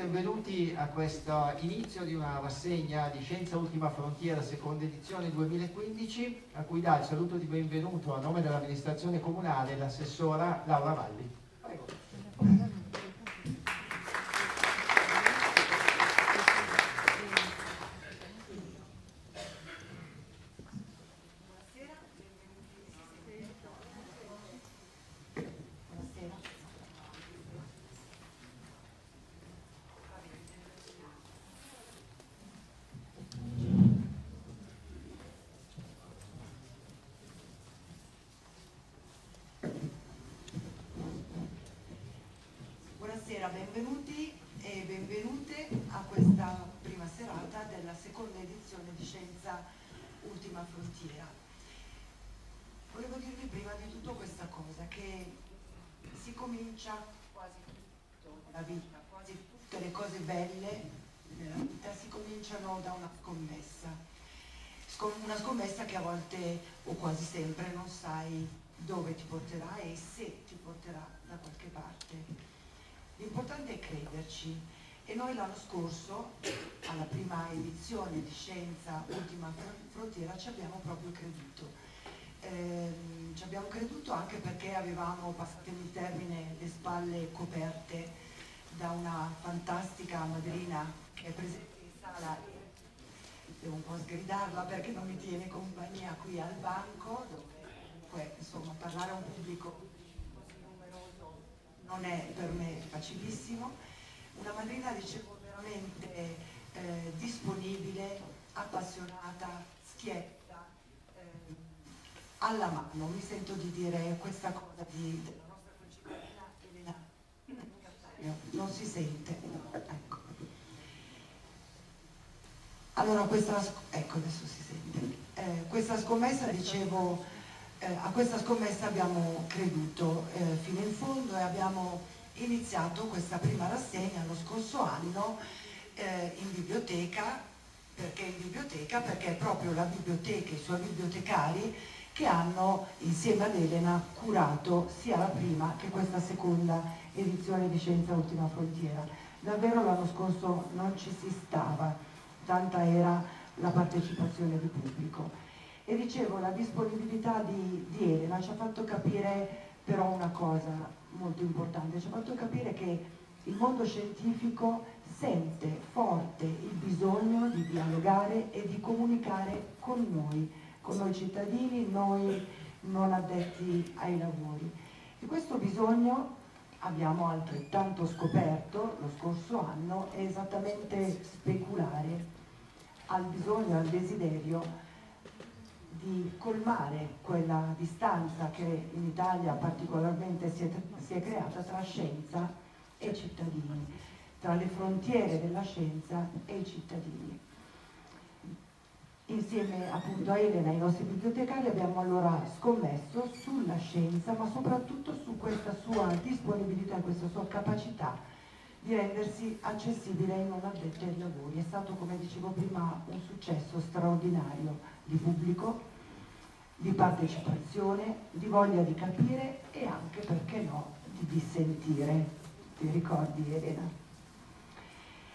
benvenuti a questo inizio di una rassegna di Scienza Ultima Frontiera, seconda edizione 2015, a cui dà il saluto di benvenuto a nome dell'amministrazione comunale l'assessora Laura Valli. Prego. Buonasera, benvenuti e benvenute a questa prima serata della seconda edizione di Scienza Frontiera. Volevo dirvi prima di tutto questa cosa, che si comincia quasi tutto nella vita, quasi tutte le cose belle nella vita si cominciano da una scommessa. Scom- una scommessa che a volte o quasi sempre non sai dove ti porterà e se ti porterà da qualche parte. L'importante è crederci e noi l'anno scorso, alla prima edizione di Scienza Ultima Frontiera, ci abbiamo proprio creduto. Ehm, ci abbiamo creduto anche perché avevamo, passatemi il termine, le spalle coperte da una fantastica madrina che è presente in sala devo un po' sgridarla perché non mi tiene compagnia qui al banco, dove insomma parlare a un pubblico non è per me facilissimo, una madrina dicevo veramente eh, disponibile, appassionata, schietta, eh, alla mano, mi sento di dire questa cosa di, della nostra concittadina Elena non si sente, ecco. Allora questa, ecco adesso si sente, eh, questa scommessa dicevo eh, a questa scommessa abbiamo creduto eh, fino in fondo e abbiamo iniziato questa prima rassegna lo scorso anno eh, in biblioteca, perché in biblioteca? Perché è proprio la biblioteca e i suoi bibliotecari che hanno insieme ad Elena curato sia la prima che questa seconda edizione di Scienza Ultima Frontiera. Davvero l'anno scorso non ci si stava, tanta era la partecipazione di pubblico. E dicevo, la disponibilità di, di Elena ci ha fatto capire però una cosa molto importante, ci ha fatto capire che il mondo scientifico sente forte il bisogno di dialogare e di comunicare con noi, con noi cittadini, noi non addetti ai lavori. E questo bisogno abbiamo altrettanto scoperto lo scorso anno è esattamente speculare al bisogno, al desiderio di colmare quella distanza che in Italia particolarmente si è, si è creata tra scienza e cittadini, tra le frontiere della scienza e i cittadini. Insieme appunto a Elena e ai nostri bibliotecari abbiamo allora scommesso sulla scienza, ma soprattutto su questa sua disponibilità, questa sua capacità di rendersi accessibile ai non addetti ai lavori. È stato, come dicevo prima, un successo straordinario di pubblico di partecipazione, di voglia di capire e anche, perché no, di dissentire. Ti ricordi Elena?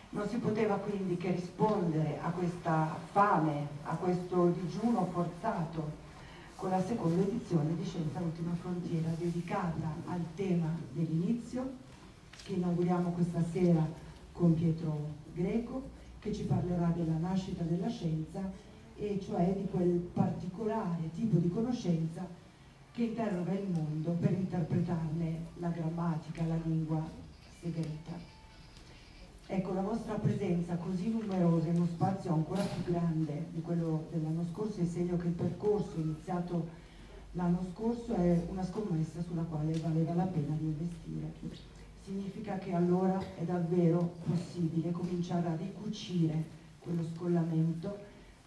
Non si poteva quindi che rispondere a questa fame, a questo digiuno forzato con la seconda edizione di Scienza Ultima Frontiera dedicata al tema dell'inizio che inauguriamo questa sera con Pietro Greco che ci parlerà della nascita della scienza e cioè di quel particolare tipo di conoscenza che interroga il mondo per interpretarne la grammatica, la lingua segreta. Ecco, la vostra presenza così numerosa in uno spazio ancora più grande di quello dell'anno scorso è segno che il percorso iniziato l'anno scorso è una scommessa sulla quale valeva la pena di investire. Significa che allora è davvero possibile cominciare a ricucire quello scollamento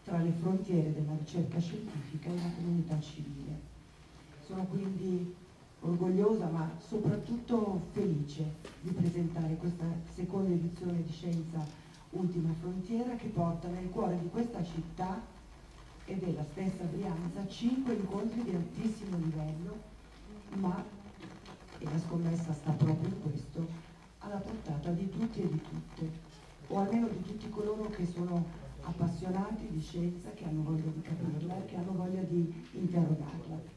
tra le frontiere della ricerca scientifica e la comunità civile. Sono quindi orgogliosa ma soprattutto felice di presentare questa seconda edizione di Scienza Ultima Frontiera che porta nel cuore di questa città e della stessa Brianza cinque incontri di altissimo livello, ma, e la scommessa sta proprio in questo, alla portata di tutti e di tutte, o almeno di tutti coloro che sono appassionati di scienza, che hanno voglia di capirla e che hanno voglia di interrogarla.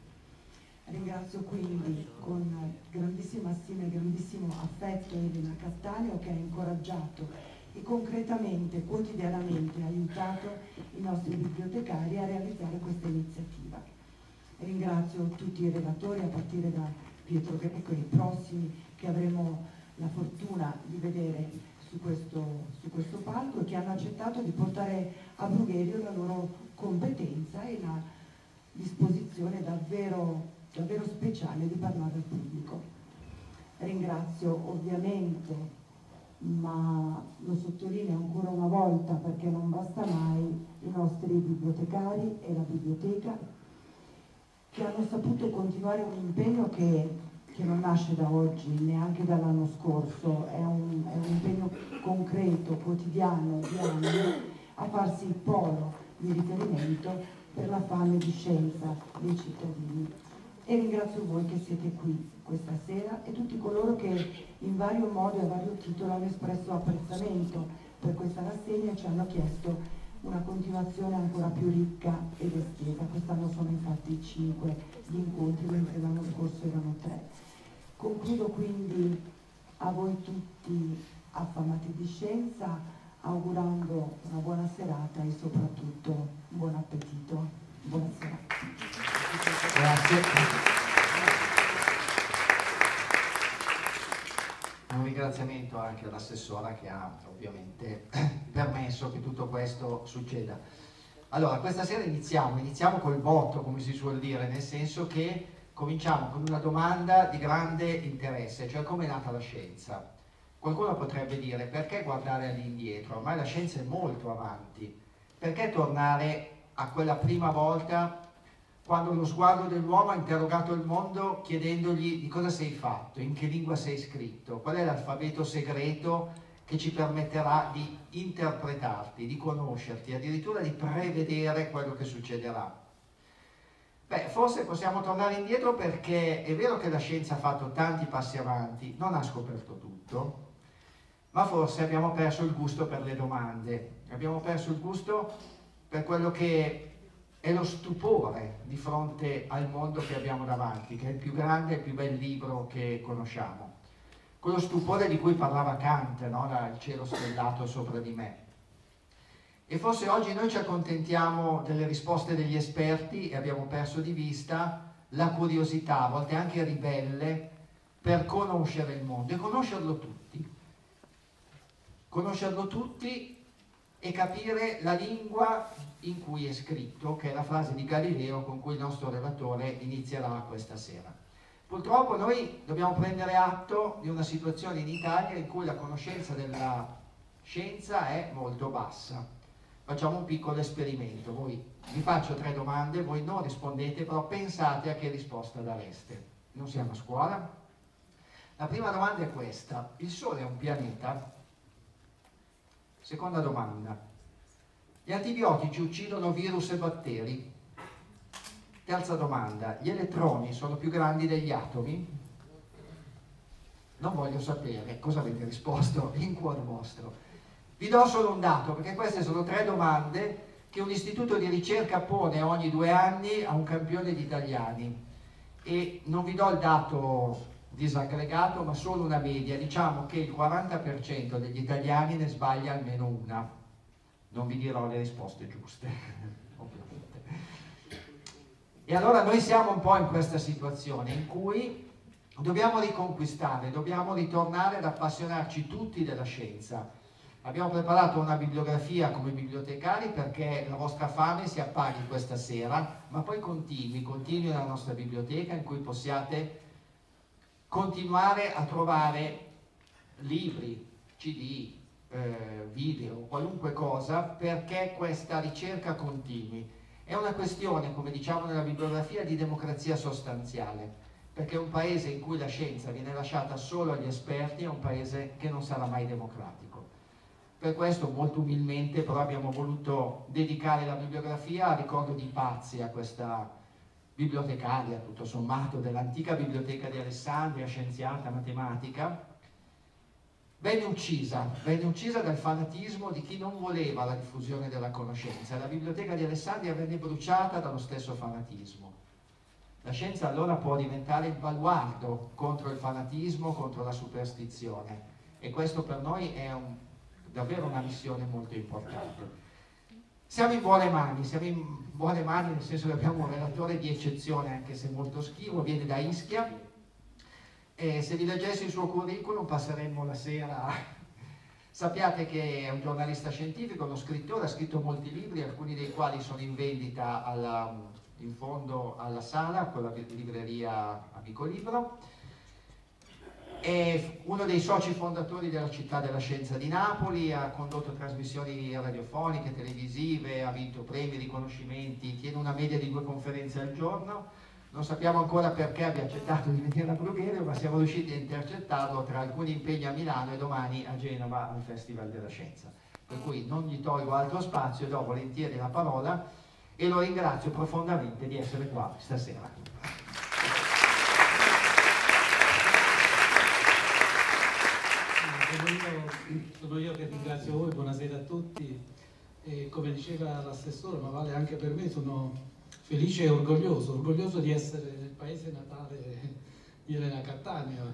Ringrazio quindi con grandissima stima e grandissimo affetto Elena Cattaneo che ha incoraggiato e concretamente, quotidianamente aiutato i nostri bibliotecari a realizzare questa iniziativa. Ringrazio tutti i relatori a partire da Pietro Greco e i prossimi che avremo la fortuna di vedere su questo, su questo palco e che hanno accettato di portare a Brugherio la loro competenza e la disposizione davvero davvero speciale di parlare al pubblico. Ringrazio ovviamente, ma lo sottolineo ancora una volta perché non basta mai, i nostri bibliotecari e la biblioteca che hanno saputo continuare un impegno che, che non nasce da oggi, neanche dall'anno scorso, è un, è un impegno concreto, quotidiano, di anni, a farsi il polo di riferimento per la fame di scienza dei cittadini. E ringrazio voi che siete qui questa sera e tutti coloro che in vario modo e a vario titolo hanno espresso apprezzamento per questa rassegna e ci hanno chiesto una continuazione ancora più ricca ed estesa. Quest'anno sono infatti cinque gli incontri, mentre l'anno scorso erano tre. Concludo quindi a voi tutti affamati di scienza augurando una buona serata e soprattutto buon appetito. Buonasera. Grazie. Un ringraziamento anche all'assessora che ha ovviamente permesso che tutto questo succeda. Allora, questa sera iniziamo, iniziamo col voto, come si suol dire, nel senso che cominciamo con una domanda di grande interesse, cioè come è nata la scienza. Qualcuno potrebbe dire perché guardare all'indietro? Ormai la scienza è molto avanti. Perché tornare a quella prima volta quando lo sguardo dell'uomo ha interrogato il mondo chiedendogli di cosa sei fatto, in che lingua sei scritto, qual è l'alfabeto segreto che ci permetterà di interpretarti, di conoscerti, addirittura di prevedere quello che succederà. Beh, forse possiamo tornare indietro perché è vero che la scienza ha fatto tanti passi avanti, non ha scoperto tutto, ma forse abbiamo perso il gusto per le domande, abbiamo perso il gusto per quello che è lo stupore di fronte al mondo che abbiamo davanti, che è il più grande e il più bel libro che conosciamo. Quello stupore di cui parlava Kant, no? il cielo stellato sopra di me. E forse oggi noi ci accontentiamo delle risposte degli esperti e abbiamo perso di vista la curiosità, a volte anche ribelle, per conoscere il mondo e conoscerlo tutti. Conoscerlo tutti e capire la lingua in cui è scritto, che è la frase di Galileo con cui il nostro relatore inizierà questa sera. Purtroppo noi dobbiamo prendere atto di una situazione in Italia in cui la conoscenza della scienza è molto bassa. Facciamo un piccolo esperimento, voi vi faccio tre domande, voi non rispondete, però pensate a che risposta dareste. Non siamo a scuola? La prima domanda è questa, il Sole è un pianeta? Seconda domanda. Gli antibiotici uccidono virus e batteri? Terza domanda. Gli elettroni sono più grandi degli atomi? Non voglio sapere cosa avete risposto in cuore vostro. Vi do solo un dato, perché queste sono tre domande che un istituto di ricerca pone ogni due anni a un campione di italiani. E non vi do il dato disaggregato, ma solo una media. Diciamo che il 40% degli italiani ne sbaglia almeno una. Non vi dirò le risposte giuste, ovviamente. E allora noi siamo un po' in questa situazione in cui dobbiamo riconquistare, dobbiamo ritornare ad appassionarci tutti della scienza. Abbiamo preparato una bibliografia come bibliotecari perché la vostra fame si appaghi questa sera, ma poi continui, continui nella nostra biblioteca in cui possiate continuare a trovare libri, cd, eh, video, qualunque cosa, perché questa ricerca continui. È una questione, come diciamo nella bibliografia, di democrazia sostanziale, perché un paese in cui la scienza viene lasciata solo agli esperti è un paese che non sarà mai democratico. Per questo, molto umilmente, però abbiamo voluto dedicare la bibliografia a ricordo di Pazzi, a questa bibliotecaria, tutto sommato, dell'antica biblioteca di Alessandria, scienziata, matematica, venne uccisa, venne uccisa dal fanatismo di chi non voleva la diffusione della conoscenza. La biblioteca di Alessandria venne bruciata dallo stesso fanatismo. La scienza allora può diventare il baluardo contro il fanatismo, contro la superstizione e questo per noi è un, davvero una missione molto importante. Siamo in buone mani, siamo in buone mani nel senso che abbiamo un relatore di eccezione, anche se molto schivo, viene da Ischia, e se vi leggessi il suo curriculum passeremmo la sera. Sappiate che è un giornalista scientifico, uno scrittore, ha scritto molti libri, alcuni dei quali sono in vendita alla, in fondo alla sala, con la libreria Amico Libro. È uno dei soci fondatori della città della scienza di Napoli, ha condotto trasmissioni radiofoniche, televisive, ha vinto premi, riconoscimenti, tiene una media di due conferenze al giorno non sappiamo ancora perché abbia accettato di venire a Brugherio, ma siamo riusciti a intercettarlo tra alcuni impegni a Milano e domani a Genova al Festival della Scienza. Per cui non gli tolgo altro spazio, do volentieri la parola e lo ringrazio profondamente di essere qua stasera. Sono io, che ringrazio voi, buonasera a tutti. E come diceva l'assessore, ma vale anche per me, sono felice e orgoglioso, orgoglioso di essere nel paese natale di Elena Cattaneo.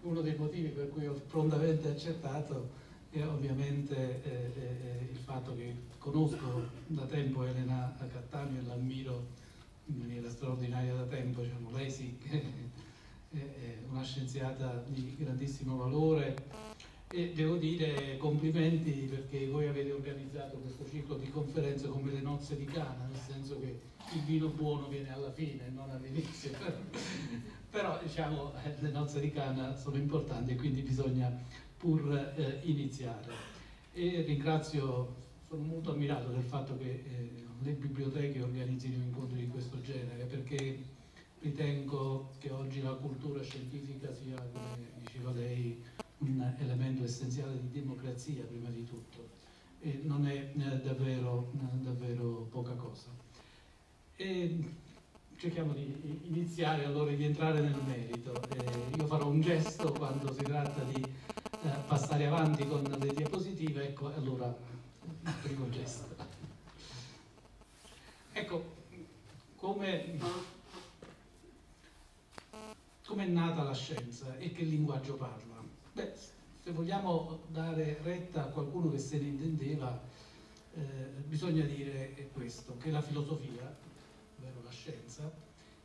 Uno dei motivi per cui ho prontamente accettato è ovviamente eh, eh, il fatto che conosco da tempo Elena Cattaneo e l'ammiro in maniera straordinaria da tempo, diciamo, lei sì, è una scienziata di grandissimo valore e devo dire complimenti perché voi avete organizzato questo ciclo di conferenze come le nozze di Cana, nel senso che il vino buono viene alla fine, non all'inizio. Però diciamo eh, le nozze di canna sono importanti e quindi bisogna pur eh, iniziare. E ringrazio, sono molto ammirato del fatto che eh, le biblioteche organizzino incontri di questo genere perché ritengo che oggi la cultura scientifica sia, come diceva lei, un elemento essenziale di democrazia prima di tutto e non è eh, davvero, davvero poca cosa. E cerchiamo di iniziare allora di entrare nel merito. Eh, io farò un gesto quando si tratta di eh, passare avanti con le diapositive, ecco, allora il primo gesto. Ecco, come, come è nata la scienza e che linguaggio parla? Beh, se vogliamo dare retta a qualcuno che se ne intendeva, eh, bisogna dire questo, che la filosofia scienza,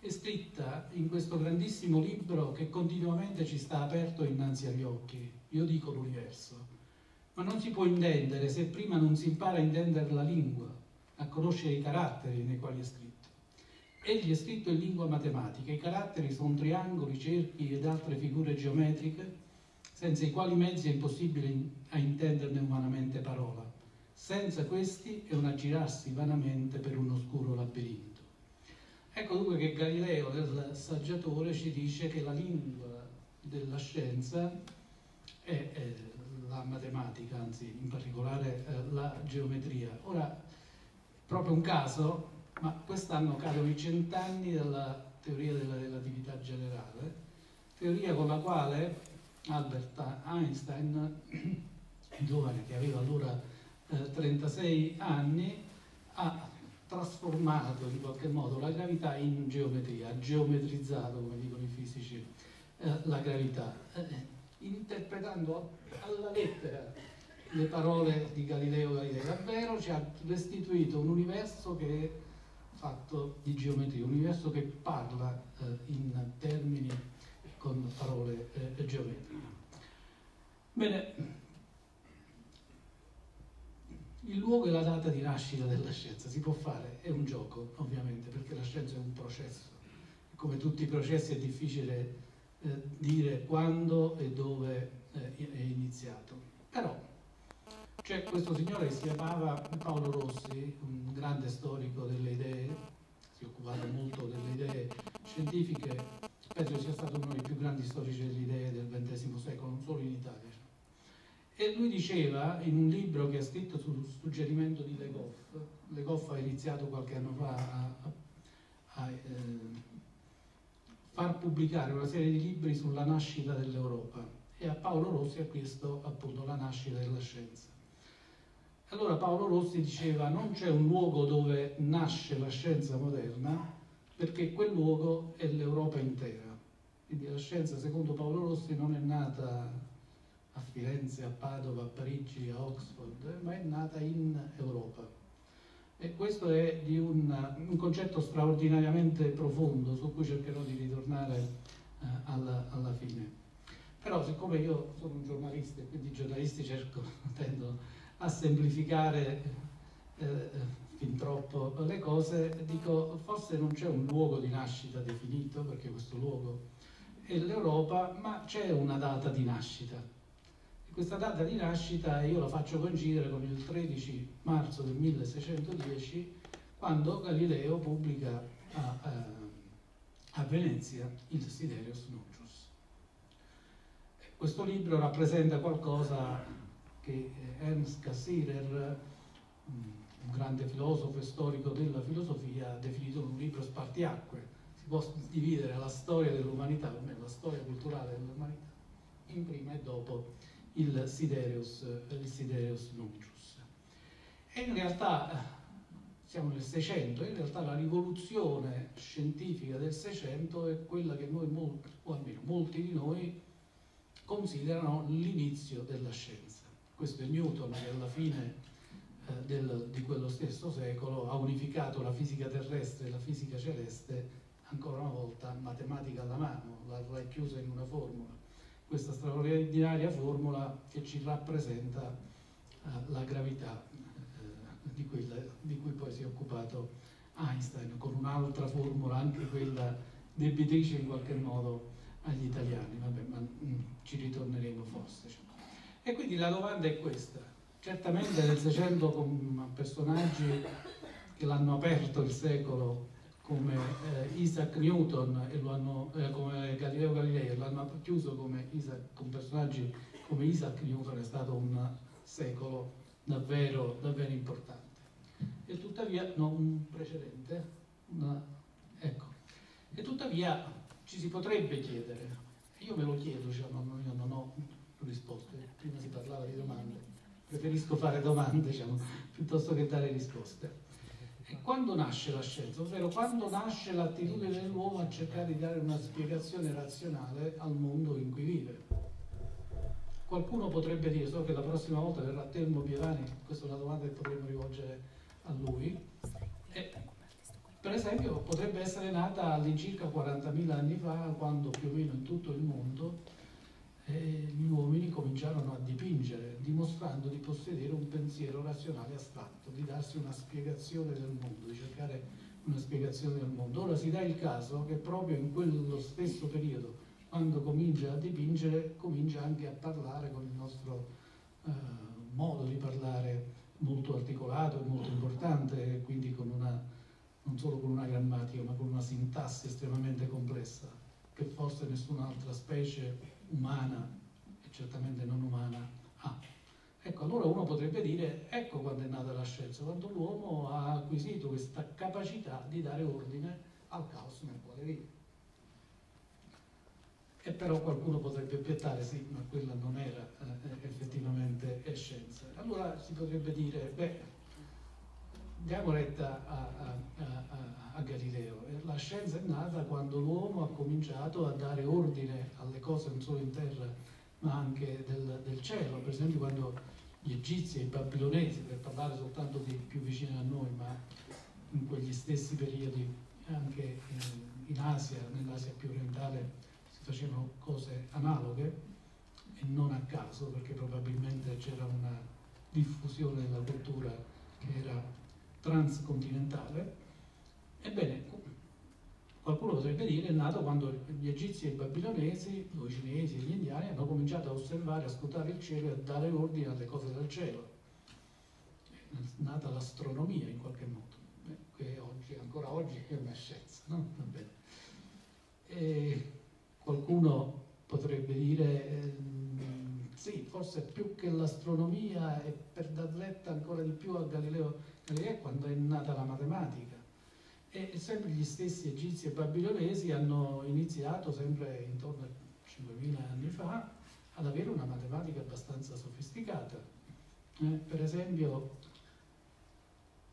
è scritta in questo grandissimo libro che continuamente ci sta aperto innanzi agli occhi, io dico l'universo, ma non si può intendere se prima non si impara a intendere la lingua, a conoscere i caratteri nei quali è scritto. Egli è scritto in lingua matematica, i caratteri sono triangoli, cerchi ed altre figure geometriche, senza i quali mezzi è impossibile a intenderne umanamente parola. Senza questi è un aggirarsi vanamente per un oscuro labirinto. Ecco dunque che Galileo nel saggiatore ci dice che la lingua della scienza è, è la matematica, anzi in particolare eh, la geometria. Ora, proprio un caso, ma quest'anno cadono i cent'anni della teoria della relatività generale, teoria con la quale Albert Einstein, giovane che aveva allora eh, 36 anni, ha trasformato in qualche modo la gravità in geometria, ha geometrizzato, come dicono i fisici, eh, la gravità, eh, interpretando alla lettera le parole di Galileo Galilei. Davvero ci ha restituito un universo che è fatto di geometria, un universo che parla eh, in termini con parole eh, geometriche. Bene, il luogo e la data di nascita della scienza si può fare, è un gioco ovviamente, perché la scienza è un processo. Come tutti i processi è difficile eh, dire quando e dove eh, è iniziato. Però c'è questo signore che si chiamava Paolo Rossi, un grande storico delle idee, si è occupato molto delle idee scientifiche, penso sia stato uno dei più grandi storici delle idee del XX secolo, non solo in Italia e lui diceva in un libro che ha scritto sul suggerimento di Le Goff, Le Goff ha iniziato qualche anno fa a, a, a eh, far pubblicare una serie di libri sulla nascita dell'Europa e a Paolo Rossi ha chiesto appunto la nascita della scienza. Allora Paolo Rossi diceva non c'è un luogo dove nasce la scienza moderna perché quel luogo è l'Europa intera. Quindi la scienza, secondo Paolo Rossi, non è nata a Firenze, a Padova, a Parigi, a Oxford, ma è nata in Europa. E questo è di un, un concetto straordinariamente profondo su cui cercherò di ritornare eh, alla, alla, fine. Però siccome io sono un giornalista e quindi i giornalisti cerco, tendo a semplificare eh, fin troppo le cose, dico forse non c'è un luogo di nascita definito, perché questo luogo è l'Europa, ma c'è una data di nascita. Questa data di nascita io la faccio coincidere con il 13 marzo del 1610, quando Galileo pubblica a, a, a Venezia il Siderius Nuncius. Questo libro rappresenta qualcosa che Ernst Cassirer, un grande filosofo e storico della filosofia, ha definito un libro spartiacque. Si può dividere la storia dell'umanità, o meglio la storia culturale dell'umanità, in prima e dopo il Siderius, il Siderius Nuncius. E in realtà siamo nel Seicento, in realtà la rivoluzione scientifica del Seicento è quella che noi, o almeno molti di noi, considerano l'inizio della scienza. Questo è Newton che alla fine eh, del, di quello stesso secolo ha unificato la fisica terrestre e la fisica celeste ancora una volta matematica alla mano, l'ha racchiusa in una formula. Questa straordinaria formula che ci rappresenta eh, la gravità eh, di, quella, di cui poi si è occupato Einstein con un'altra formula, anche quella debitrice in qualche modo agli italiani, Vabbè, ma mm, ci ritorneremo forse. Cioè. E quindi la domanda è questa. Certamente nel Seicento con personaggi che l'hanno aperto il secolo come eh, Isaac Newton e lo hanno, eh, come Galileo Galilei l'hanno chiuso come Isaac, con personaggi come Isaac Newton è stato un secolo davvero, davvero importante. E tuttavia, no, un precedente, una, ecco, e tuttavia ci si potrebbe chiedere, io me lo chiedo, cioè, non, io non ho risposte, prima si parlava di domande, preferisco fare domande diciamo, piuttosto che dare risposte. E quando nasce la scienza, ovvero quando nasce l'attitudine dell'uomo a cercare di dare una spiegazione razionale al mondo in cui vive? Qualcuno potrebbe dire, so che la prossima volta verrà Telmo Pievani, questa è una domanda che potremmo rivolgere a lui, e, per esempio potrebbe essere nata all'incirca 40.000 anni fa, quando più o meno in tutto il mondo eh, gli uomini cominciarono a dipingere, dimostrando di possedere un pensiero razionale astratto, di darsi una spiegazione del mondo, di cercare una spiegazione del mondo. Ora si dà il caso che proprio in quello stesso periodo, quando comincia a dipingere, comincia anche a parlare con il nostro eh, modo di parlare molto articolato e molto importante, quindi con una, non solo con una grammatica, ma con una sintassi estremamente complessa, che forse nessun'altra specie umana e certamente non umana ha. Ecco, allora uno potrebbe dire, ecco quando è nata la scienza, quando l'uomo ha acquisito questa capacità di dare ordine al caos nel quale vive. E però qualcuno potrebbe obiettare, sì, ma quella non era eh, effettivamente scienza. Allora si potrebbe dire, beh, diamo retta a, a, a, a, Galileo. La scienza è nata quando l'uomo ha cominciato a dare ordine alle cose non solo in terra ma anche del, del cielo. Per esempio quando gli egizi e i babilonesi, per parlare soltanto di più vicini a noi, ma in quegli stessi periodi anche in Asia, nell'Asia più orientale, si facevano cose analoghe e non a caso perché probabilmente c'era una diffusione della cultura che era transcontinentale, ebbene, qualcuno potrebbe dire è nato quando gli egizi e i babilonesi, i cinesi e gli indiani hanno cominciato a osservare, a scrutare il cielo e a dare ordine alle cose del cielo. È nata l'astronomia in qualche modo, eh, che oggi, ancora oggi è una scienza, no? qualcuno potrebbe dire eh, sì, forse più che l'astronomia e per dar retta ancora di più a Galileo è quando è nata la matematica. E sempre gli stessi egizi e babilonesi hanno iniziato, sempre intorno a 5.000 anni fa, ad avere una matematica abbastanza sofisticata. Eh, per esempio,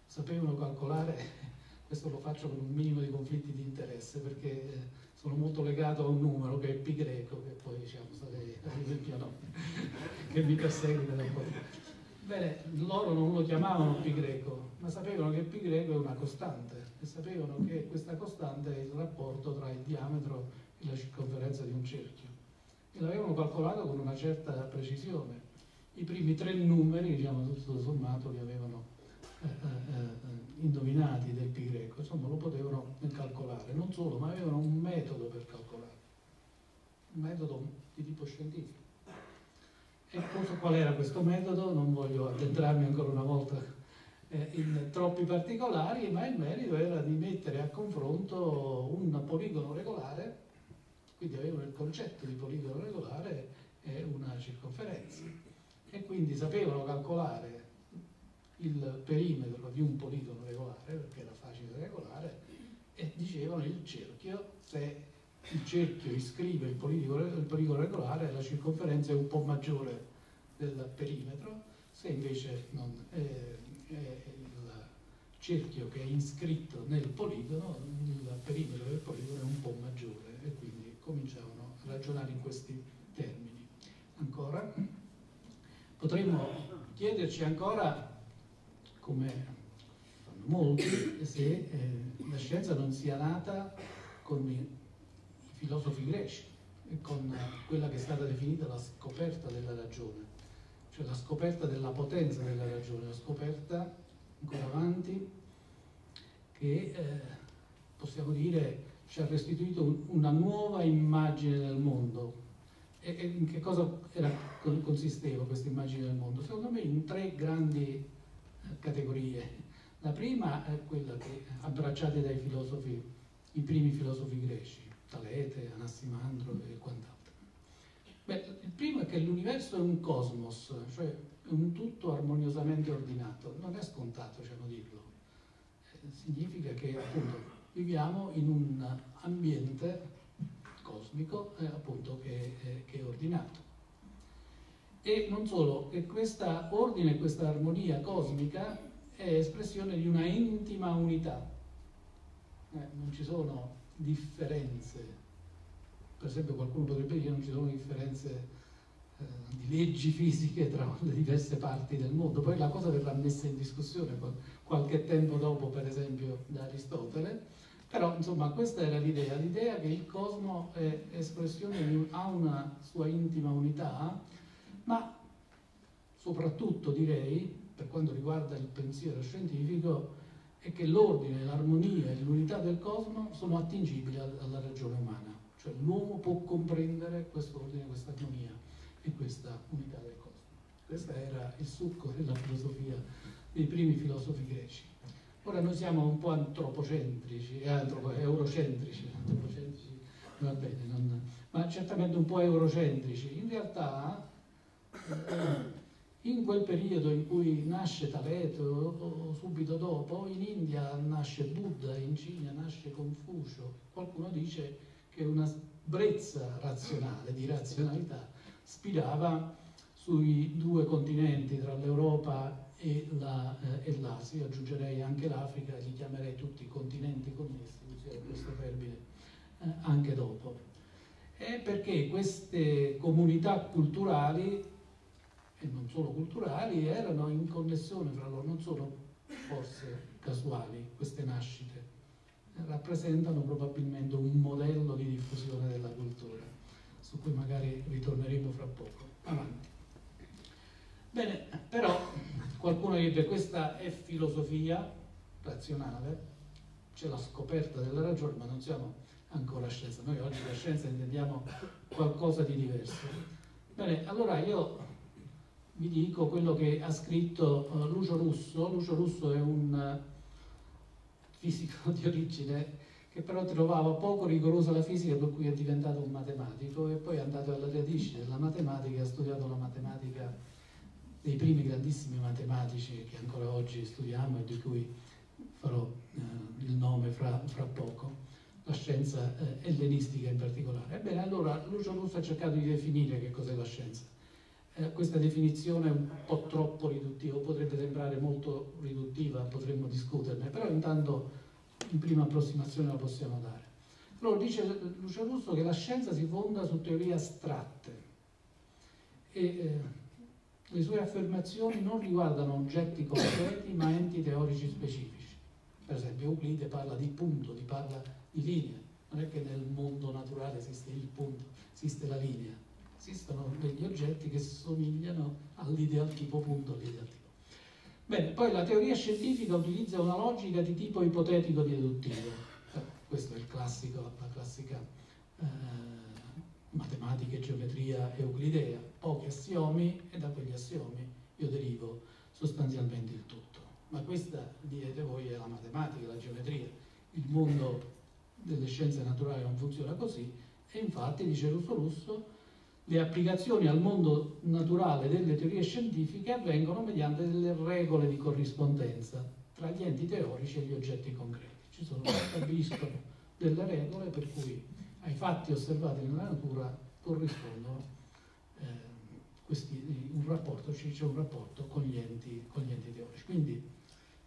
sapevano calcolare, questo lo faccio con un minimo di conflitti di interesse perché eh, sono molto legato a un numero che è pi greco, che poi diciamo, sarei, ad esempio che mi perseguita da un po'. Bene, loro non lo chiamavano pi greco, ma sapevano che pi greco è una costante e sapevano che questa costante è il rapporto tra il diametro e la circonferenza di un cerchio. E l'avevano calcolato con una certa precisione. I primi tre numeri, diciamo tutto sommato, li avevano eh, eh, eh, indovinati del pi greco, insomma lo potevano calcolare. Non solo, ma avevano un metodo per calcolare, un metodo di tipo scientifico. E qual era questo metodo? Non voglio addentrarmi ancora una volta eh, in troppi particolari, ma il merito era di mettere a confronto un poligono regolare, quindi avevano il concetto di poligono regolare e una circonferenza. E quindi sapevano calcolare il perimetro di un poligono regolare, perché era facile da regolare, e dicevano il cerchio, se il cerchio iscrive il il poligono regolare, la circonferenza è un po' maggiore del perimetro, se invece non è, è il cerchio che è iscritto nel poligono, il perimetro del poligono è un po' maggiore e quindi cominciavano a ragionare in questi termini. Ancora, potremmo chiederci ancora, come fanno molti, se eh, la scienza non sia nata con i filosofi greci con quella che è stata definita la scoperta della ragione, cioè la scoperta della potenza della ragione, la scoperta ancora avanti che eh, possiamo dire ci ha restituito un, una nuova immagine del mondo. E, e in che cosa era, consisteva questa immagine del mondo? Secondo me in tre grandi categorie. La prima è quella che abbracciate dai filosofi, i primi filosofi greci, Talete, Anassimandro e quant'altro. Beh, il primo è che l'universo è un cosmos, cioè un tutto armoniosamente ordinato. Non è scontato, diciamo dirlo. Eh, significa che appunto viviamo in un ambiente cosmico eh, appunto che, che, è ordinato. E non solo, che questa ordine, questa armonia cosmica è espressione di una intima unità. Eh, non ci sono differenze. Per esempio qualcuno potrebbe dire che non ci sono differenze eh, di leggi fisiche tra le diverse parti del mondo. Poi la cosa verrà messa in discussione qualche tempo dopo, per esempio, da Aristotele. Però, insomma, questa era l'idea, l'idea che il cosmo è espressione di, ha una sua intima unità, ma soprattutto direi, per quanto riguarda il pensiero scientifico, è che l'ordine, l'armonia e l'unità del cosmo sono attingibili alla ragione umana, cioè l'uomo può comprendere questo ordine, questa armonia e questa unità del cosmo. Questo era il succo della filosofia dei primi filosofi greci. Ora noi siamo un po' antropocentrici, eh, eurocentrici, antropocentrici va bene, non, ma certamente un po' eurocentrici. In realtà in quel periodo in cui nasce o, subito dopo, in India nasce Buddha, in Cina nasce Confucio, qualcuno dice che una brezza razionale, di razionalità, spirava sui due continenti, tra l'Europa e, eh, l'Asia, aggiungerei anche l'Africa, li chiamerei tutti continenti connessi, userei questo termine eh, anche dopo. È perché queste comunità culturali e non solo culturali, erano in connessione fra loro, non sono forse casuali queste nascite, rappresentano probabilmente un modello di diffusione della cultura, su cui magari ritorneremo fra poco. Avanti. Bene, però qualcuno dice questa è filosofia razionale, c'è la scoperta della ragione, ma non siamo ancora scienza. Noi oggi la scienza intendiamo qualcosa di diverso. Bene, allora io vi dico quello che ha scritto uh, Lucio Russo. Lucio Russo è un uh, fisico di origine che però trovava poco rigorosa la fisica per cui è diventato un matematico e poi è andato alle radici della matematica e ha studiato la matematica dei primi grandissimi matematici che ancora oggi studiamo e di cui farò uh, il nome fra, fra poco. la scienza ellenistica in particolare. Ebbene, allora Lucio Russo ha cercato di definire che cos'è la scienza. Eh, questa definizione è un po' troppo riduttiva, potrebbe sembrare molto riduttiva, potremmo discuterne, però intanto in prima approssimazione la possiamo dare. Allora dice Lucio Russo che la scienza si fonda su teorie astratte e eh, le sue affermazioni non riguardano oggetti concreti ma enti teorici specifici. Per esempio Euclide parla di punto, di parla di linea. Non è che nel mondo naturale esiste il punto, esiste la linea. Esistono degli oggetti che somigliano all'ideal tipo punto, all'ideal tipo. Bene, poi la teoria scientifica utilizza una logica di tipo ipotetico deduttivo. Eh, questo è il classico, la classica eh, matematica geometria euclidea. Pochi assiomi e da quegli assiomi io derivo sostanzialmente il tutto. Ma questa, direte voi, è la matematica, la geometria. Il mondo delle scienze naturali non funziona così e infatti, dice Russo Russo, le applicazioni al mondo naturale delle teorie scientifiche avvengono mediante delle regole di corrispondenza tra gli enti teorici e gli oggetti concreti. Ci sono, stabiliscono delle regole per cui ai fatti osservati nella natura corrispondono eh, questi, un rapporto, c'è un rapporto con gli, enti, con gli enti teorici. Quindi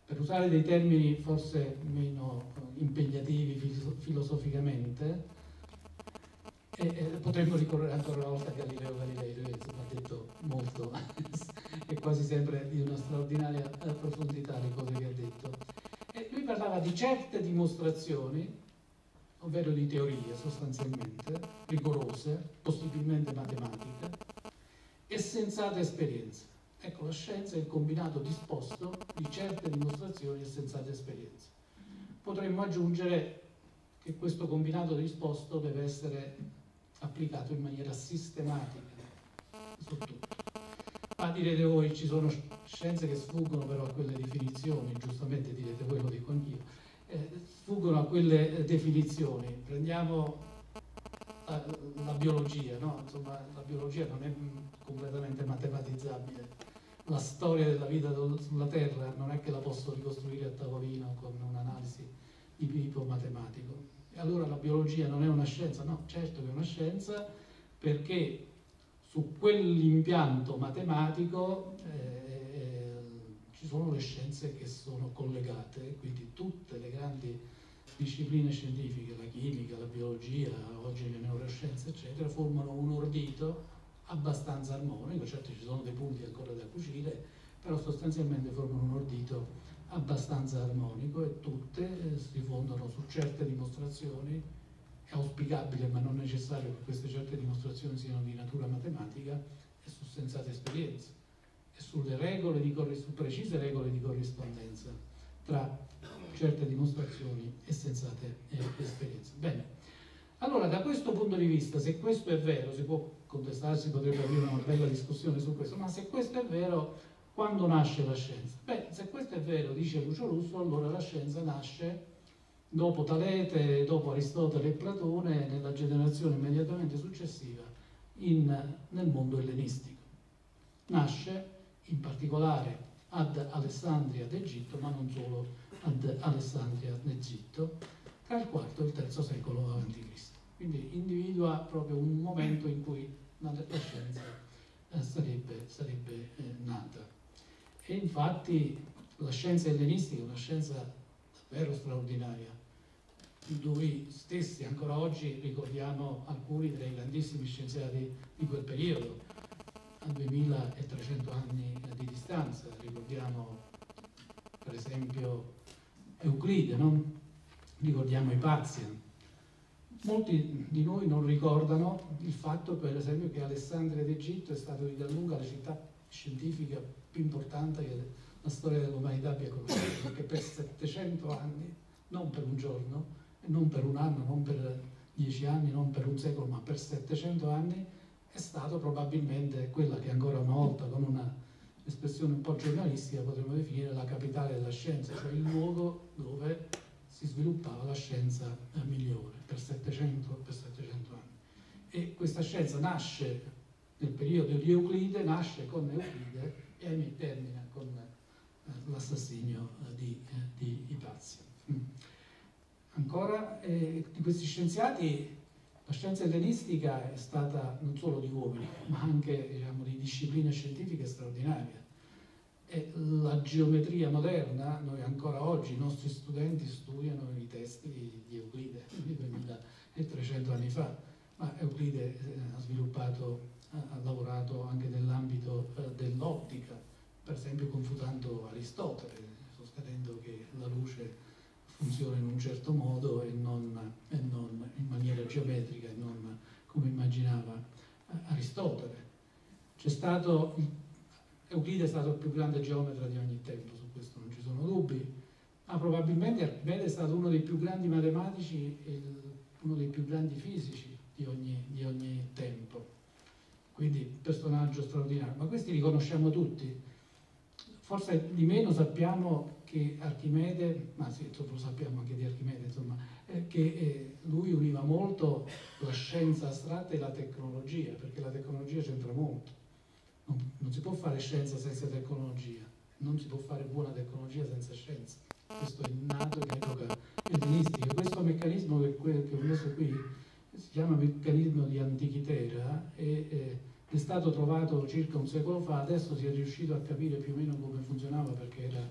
per usare dei termini forse meno impegnativi filosoficamente, e, e potremmo ricorrere ancora una volta a Galileo Galilei, lui ha detto molto e quasi sempre di una straordinaria eh, profondità le cose che ha detto. E lui parlava di certe dimostrazioni, ovvero di teorie sostanzialmente, rigorose, possibilmente matematiche, e sensate esperienze. Ecco, la scienza è il combinato disposto di certe dimostrazioni e sensate esperienze. Potremmo aggiungere che questo combinato disposto deve essere applicato in maniera sistematica su tutto. Ma direte voi, ci sono scienze che sfuggono però a quelle definizioni, giustamente direte voi, lo dico anch'io, eh, sfuggono a quelle definizioni. Prendiamo la, la biologia, no? Insomma, la biologia non è completamente matematizzabile la storia della vita sulla Terra non è che la posso ricostruire a tavolino con un'analisi di tipo matematico. Allora la biologia non è una scienza? No, certo che è una scienza perché su quell'impianto matematico eh, ci sono le scienze che sono collegate, quindi tutte le grandi discipline scientifiche, la chimica, la biologia, oggi le neuroscienze, eccetera, formano un ordito abbastanza armonico, certo ci sono dei punti ancora da cucire, però sostanzialmente formano un ordito abbastanza armonico e tutte eh, si fondano su certe dimostrazioni, è auspicabile ma non necessario che queste certe dimostrazioni siano di natura matematica e su sensate esperienze e sulle regole di, su precise regole di corrispondenza tra certe dimostrazioni e sensate eh, esperienze. Bene, allora da questo punto di vista, se questo è vero, si può contestarsi, potrebbe avere una bella discussione su questo, ma se questo è vero, quando nasce la scienza? Beh, se questo è vero, dice Lucio Russo, allora la scienza nasce dopo Talete, dopo Aristotele e Platone, nella generazione immediatamente successiva in, nel mondo ellenistico. Nasce in particolare ad Alessandria d'Egitto, ma non solo ad Alessandria d'Egitto, tra il IV e il III secolo a.C. Quindi individua proprio un momento in cui la scienza eh, sarebbe, sarebbe eh, nata. E infatti la scienza ellenistica è una scienza davvero straordinaria. Noi stessi ancora oggi ricordiamo alcuni dei grandissimi scienziati di quel periodo, a 2300 anni di distanza. Ricordiamo per esempio Euclide, no? ricordiamo Ipazian, Molti di noi non ricordano il fatto, per esempio, che Alessandria d'Egitto è stata di gran lunga la città scientifica più importante che la storia dell'umanità abbia conosciuto, perché per 700 anni, non per un giorno, non per un anno, non per dieci anni, non per un secolo, ma per 700 anni, è stato probabilmente quella che ancora una volta, con una espressione un po' giornalistica, potremmo definire la capitale della scienza, cioè il luogo dove si sviluppava la scienza migliore per 700, per 700 anni. E questa scienza nasce nel periodo di Euclide, nasce con Euclide e termina con eh, l'assassinio eh, di, eh, di Ipazio. Mm. Ancora, di questi scienziati la scienza ellenistica è stata non solo di uomini, ma anche diciamo, di discipline scientifiche straordinarie. E la geometria moderna, noi ancora oggi, i nostri studenti studiano i testi di Euclide, di 2300 anni fa, ma Euclide ha sviluppato, ha lavorato anche nell'ambito eh, dell'ottica, per esempio confutando Aristotele, sostenendo che la luce funziona in un certo modo e non, e non in maniera geometrica e non come immaginava eh, Aristotele. Stato Euclide è stato il più grande geometra di ogni tempo, su questo non ci sono dubbi, ma probabilmente Archimede è stato uno dei più grandi matematici e uno dei più grandi fisici di ogni, di ogni tempo. Quindi personaggio straordinario. Ma questi li conosciamo tutti. Forse di meno sappiamo che Archimede, ma sì, lo sappiamo anche di Archimede, insomma, eh, che eh, lui univa molto la scienza astratta e la tecnologia, perché la tecnologia c'entra molto non, non, si può fare scienza senza tecnologia, non si può fare buona tecnologia senza scienza. Questo è nato in epoca ellenistica. Questo meccanismo che, che, ho messo qui si chiama meccanismo di antichitera e eh, è stato trovato circa un secolo fa, adesso si è riuscito a capire più o meno come funzionava perché era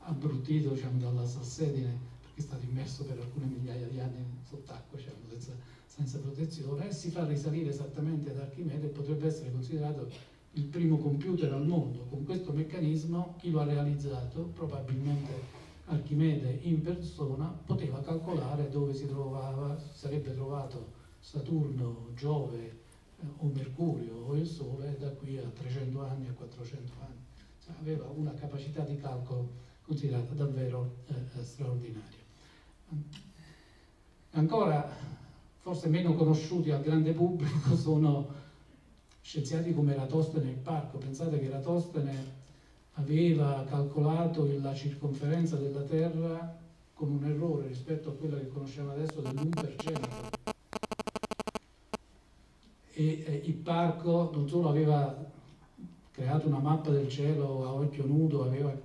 abbruttito diciamo, dalla salsedine, perché è stato immerso per alcune migliaia di anni sott'acqua, diciamo, senza, senza protezione, e si fa risalire esattamente ad Archimede e potrebbe essere considerato il primo computer al mondo. Con questo meccanismo chi lo ha realizzato, probabilmente Archimede in persona, poteva calcolare dove si trovava, sarebbe trovato Saturno, Giove o Mercurio o il Sole da qui a 300 anni, a 400 anni. Cioè, aveva una capacità di calcolo considerata davvero eh, eh straordinaria. Ancora, forse meno conosciuti al grande pubblico, sono scienziati come Eratostene e Parco. Pensate che Eratostene aveva calcolato la circonferenza della Terra con un errore rispetto a quella che conosciamo adesso dell'1%. E eh, Ipparco non solo aveva creato una mappa del cielo a occhio nudo, aveva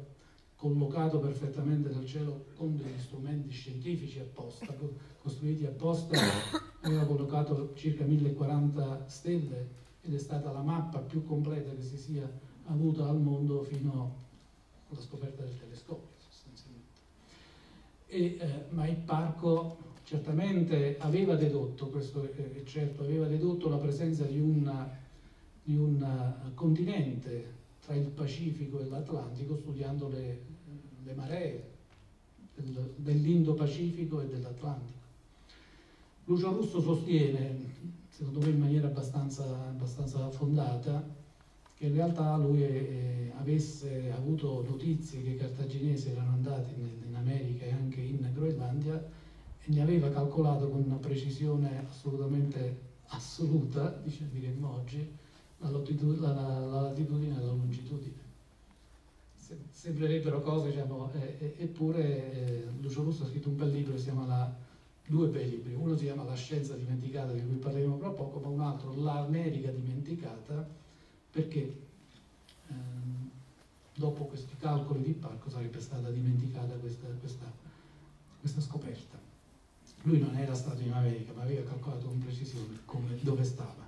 collocato perfettamente nel cielo con degli strumenti scientifici apposta, costruiti apposta, aveva collocato circa 1040 stelle ed è stata la mappa più completa che si sia avuta al mondo fino alla scoperta del telescopio sostanzialmente. E, eh, ma il parco certamente aveva dedotto, questo è certo, aveva dedotto la presenza di, una, di un uh, continente tra il Pacifico e l'Atlantico studiando le, le maree del, dell'Indo-Pacifico e dell'Atlantico. Lucio Russo sostiene secondo me in maniera abbastanza, abbastanza fondata, che in realtà lui eh, avesse avuto notizie che i cartaginesi erano andati in, in, America e anche in Groenlandia e ne aveva calcolato con una precisione assolutamente assoluta, diciamo, diremmo oggi, la, la, la, la, latitudine e la longitudine. Se, sembrerebbero cose, diciamo, eh, eppure eh, Lucio Russo ha scritto un bel libro che si chiama La due bei libri, uno si chiama La scienza dimenticata di cui parleremo tra poco, ma un altro L'America dimenticata perché ehm, dopo questi calcoli di Parco sarebbe stata dimenticata questa, questa, questa, scoperta. Lui non era stato in America, ma aveva calcolato con precisione come, dove stava.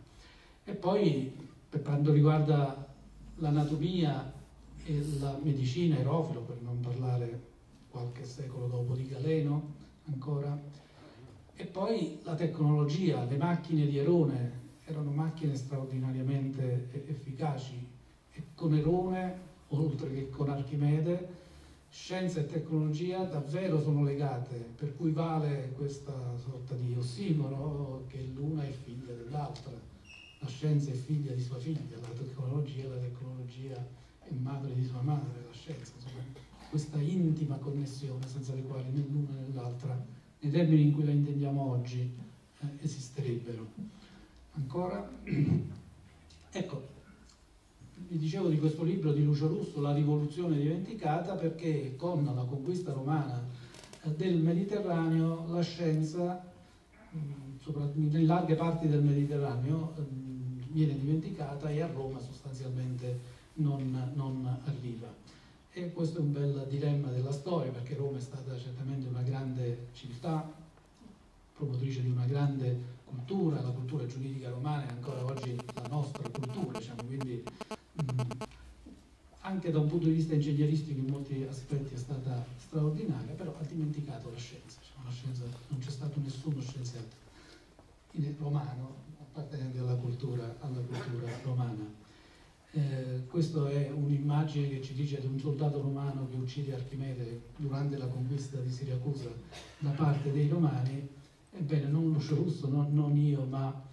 E poi per quanto riguarda l'anatomia e la medicina, Erofilo, per non parlare qualche secolo dopo di Galeno ancora, e poi la tecnologia, le macchine di Erone erano macchine straordinariamente efficaci e con Erone, oltre che con Archimede, scienza e tecnologia davvero sono legate, per cui vale questa sorta di ossimoro che l'una è figlia dell'altra. La scienza è figlia di sua figlia, la tecnologia, la tecnologia è madre di sua madre, la scienza, insomma, questa intima connessione senza le quali né l'una né l'altra nei termini in cui la intendiamo oggi, eh, esisterebbero. Ancora? ecco, vi dicevo di questo libro di Lucio Russo, La rivoluzione dimenticata, perché con la conquista romana eh, del Mediterraneo la scienza, in larghe parti del Mediterraneo, mh, viene dimenticata e a Roma sostanzialmente non, non arriva. E questo è un bel dilemma della storia perché Roma è stata certamente una grande civiltà, promotrice di una grande cultura, la cultura giuridica romana è ancora oggi la nostra cultura, diciamo, quindi anche da un punto di vista ingegneristico in molti aspetti è stata straordinaria, però ha dimenticato la scienza, cioè, la scienza non c'è stato nessuno scienziato romano appartenente alla cultura, alla cultura romana. Eh, questa è un'immagine che ci dice di un soldato romano che uccide Archimede durante la conquista di Siracusa da parte dei romani. Ebbene, non Lucio Russo, non, non io, ma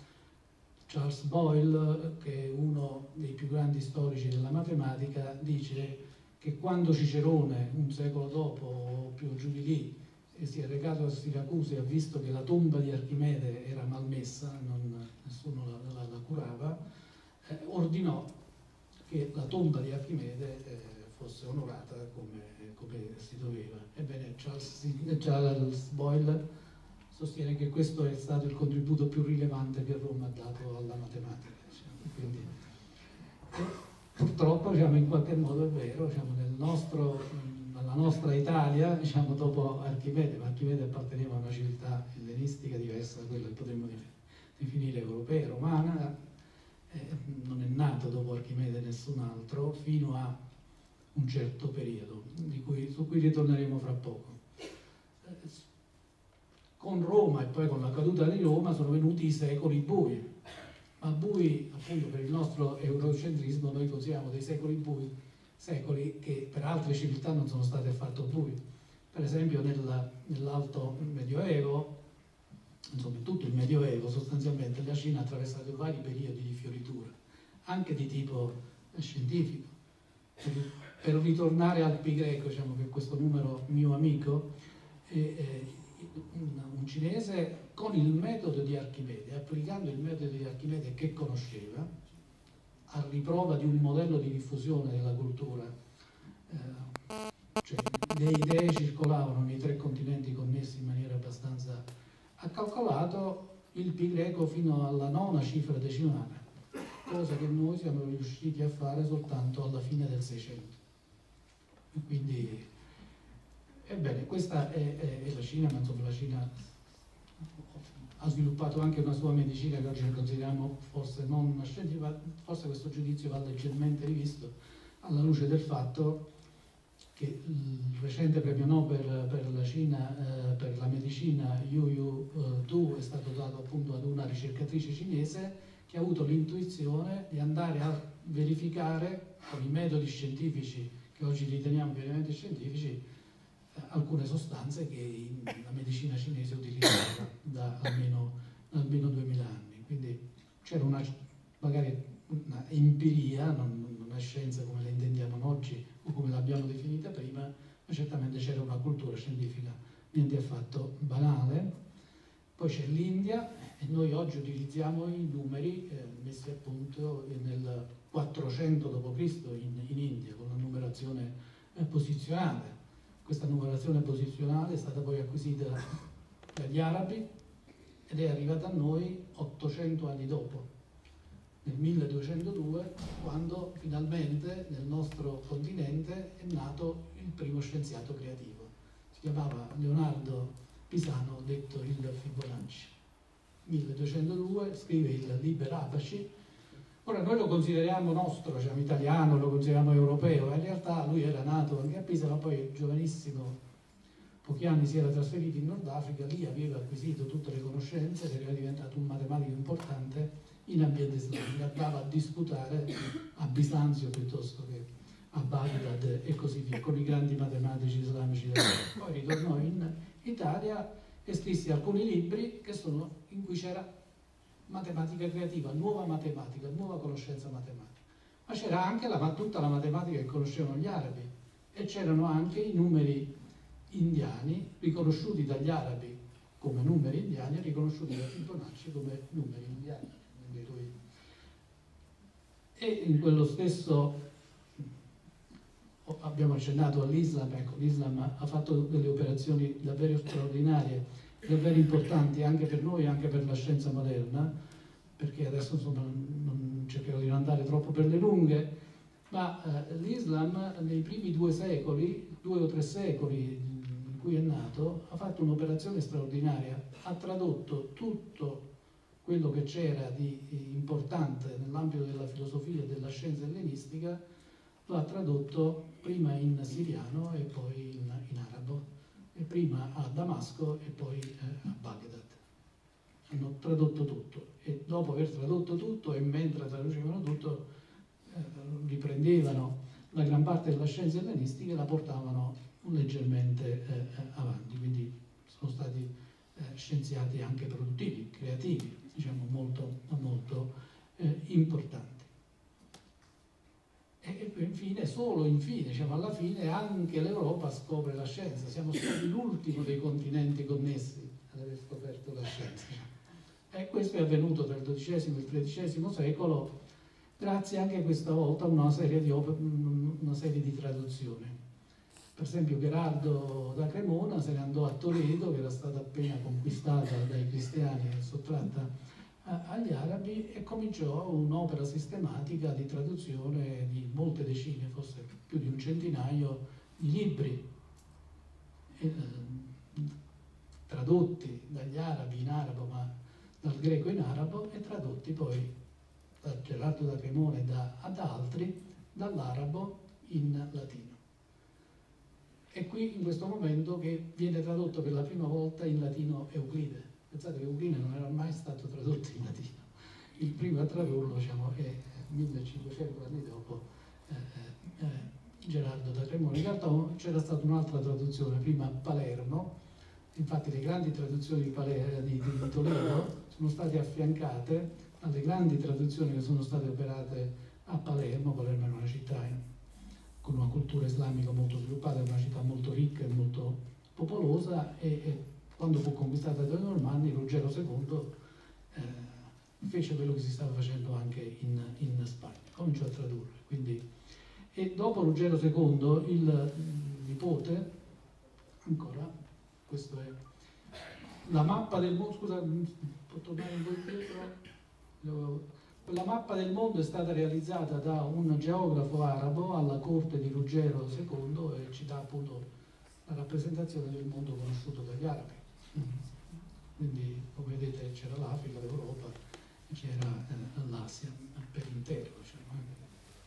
Charles Boyle, che è uno dei più grandi storici della matematica, dice che quando Cicerone, un secolo dopo o più giù di lì, si è recato a Siracusa e ha visto che la tomba di Archimede era malmessa, non, nessuno la, la, la curava, eh, ordinò che la tomba di Archimede eh, fosse onorata come, come, si doveva. Ebbene, Charles, Charles Boyle sostiene che questo è stato il contributo più rilevante che Roma ha dato alla matematica. Diciamo. Quindi, purtroppo diciamo, in qualche modo è vero, diciamo, nel nostro, nella nostra Italia, diciamo, dopo Archimede, ma Archimede apparteneva a una civiltà ellenistica diversa da quella che potremmo definire europea, romana, eh, non è nato dopo Archimede nessun altro fino a un certo periodo, cui, su cui ritorneremo fra poco. Con Roma e poi con la caduta di Roma sono venuti i secoli bui, ma bui appunto per il nostro eurocentrismo noi consideriamo dei secoli bui, secoli che per altre civiltà non sono stati affatto bui. Per esempio nel, nell'alto medioevo insomma tutto il Medioevo sostanzialmente la Cina ha attraversato vari periodi di fioritura, anche di tipo scientifico. Per, ritornare al pi greco, diciamo che questo numero mio amico, eh, eh, un, cinese con il metodo di Archimede, applicando il metodo di Archimede che conosceva, a riprova di un modello di diffusione della cultura, eh, cioè le idee circolavano nei tre continenti connessi in maniera abbastanza ha calcolato il pi greco fino alla nona cifra decimale, cosa che noi siamo riusciti a fare soltanto alla fine del 600. Quindi, ebbene, questa è, è, è la Cina, ma insomma la Cina ha sviluppato anche una sua medicina che oggi consideriamo forse non scientifica, forse questo giudizio va leggermente rivisto alla luce del fatto che il recente premio Nobel per la Cina, eh, per la medicina Yu Yu eh, Tu è stato dato appunto ad una ricercatrice cinese che ha avuto l'intuizione di andare a verificare con i metodi scientifici che oggi riteniamo pienamente scientifici eh, alcune sostanze che la medicina cinese utilizzava da almeno, almeno 2000 anni. Quindi c'era una, magari una empiria, non, una scienza come la intendiamo oggi, o come l'abbiamo definita prima, ma certamente c'era una cultura scientifica niente affatto banale. Poi c'è l'India e noi oggi utilizziamo i numeri eh, messi a punto nel 400 d.C. In, in, India con la numerazione eh, posizionale. Questa numerazione posizionale è stata poi acquisita dagli arabi ed è arrivata a noi 800 anni dopo nel 1202, quando finalmente nel nostro continente è nato il primo scienziato creativo. Si chiamava Leonardo Pisano, detto il Fibonacci. 1202, scrive il Liber Abaci. Ora noi lo consideriamo nostro, diciamo italiano, lo consideriamo europeo, ma in realtà lui era nato anche a Pisa, ma poi giovanissimo, pochi anni si era trasferito in Nord Africa, lì aveva acquisito tutte le conoscenze, era diventato un matematico importante in ambiente islamico, andava a disputare a Bisanzio piuttosto che a Baghdad e così via, con i grandi matematici islamici. Poi ritornò in Italia e scrisse alcuni libri sono, in cui c'era matematica creativa, nuova matematica, nuova conoscenza matematica. Ma c'era anche la, tutta la matematica che conoscevano gli arabi e c'erano anche i numeri indiani riconosciuti dagli arabi come numeri indiani e riconosciuti da Fibonacci come numeri indiani. E in quello stesso abbiamo accennato all'Islam, ecco, l'Islam ha fatto delle operazioni davvero straordinarie, davvero importanti anche per noi, anche per la scienza moderna, perché adesso insomma, non cercherò di non andare troppo per le lunghe, ma eh, l'Islam nei primi due secoli, due o tre secoli, cui è nato, ha fatto un'operazione straordinaria, ha tradotto tutto quello che c'era di importante nell'ambito della filosofia e della scienza ellenistica, lo ha tradotto prima in siriano e poi in, in arabo, prima a Damasco e poi eh, a Baghdad. Hanno tradotto tutto e dopo aver tradotto tutto e mentre traducevano tutto eh, riprendevano la gran parte della scienza ellenistica e la portavano leggermente eh, avanti, quindi sono stati eh, scienziati anche produttivi, creativi, diciamo, molto, molto eh, importanti. E, infine, solo infine, diciamo, alla fine, anche l'Europa scopre la scienza. Siamo stati l'ultimo dei continenti connessi ad aver scoperto la scienza. E questo è avvenuto tra il XII e il XIII secolo, grazie anche questa volta a una serie di, una serie di traduzioni. Per esempio Gerardo da Cremona se ne andò a Toledo, che era stata appena conquistata dai cristiani e sottratta agli arabi e cominciò un'opera sistematica di traduzione di molte decine, forse più di un centinaio di libri eh, tradotti dagli arabi in arabo, ma dal greco in arabo e tradotti poi da Gerardo da Cremona e da, ad altri dall'arabo in latino. È qui in questo momento che viene tradotto per la prima volta in latino Euclide Pensate che Euclide non era mai stato tradotto in latino. Il primo a tradurlo diciamo, è 1500 anni dopo eh, eh, eh, Gerardo da. In realtà c'era stata un'altra traduzione, prima a Palermo, infatti le grandi traduzioni di, Palermo, di, di, di Toledo sono state affiancate alle grandi traduzioni che sono state operate a Palermo. Palermo è una città con una cultura islamica molto sviluppata, è una città molto ricca e molto popolosa e, e quando fu conquistata dai Normanni, Ruggero II eh, fece quello che si stava facendo anche in, in Spagna, cominciò a tradurre. Quindi, e dopo Ruggero II, il nipote, ancora, questo è la mappa del mondo, scusa, può tornare un po' indietro? La mappa del mondo è stata realizzata da un geografo arabo alla corte di Ruggero II e ci dà appunto la rappresentazione del mondo conosciuto dagli arabi. Quindi, come vedete, c'era l'Africa, l'Europa, c'era eh, l'Asia per intero, cioè,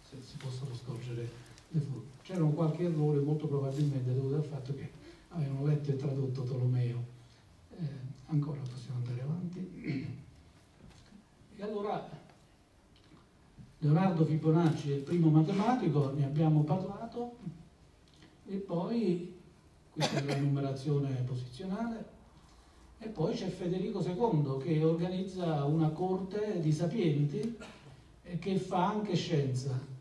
se si possono scorgere le forme. C'era un qualche errore, molto probabilmente dovuto al fatto che avevano letto e tradotto Tolomeo. Eh, ancora possiamo andare avanti. E allora Leonardo Fibonacci è il primo matematico, ne abbiamo parlato, e poi questa è la numerazione posizionale, e poi c'è Federico II che organizza una corte di sapienti che fa anche scienza.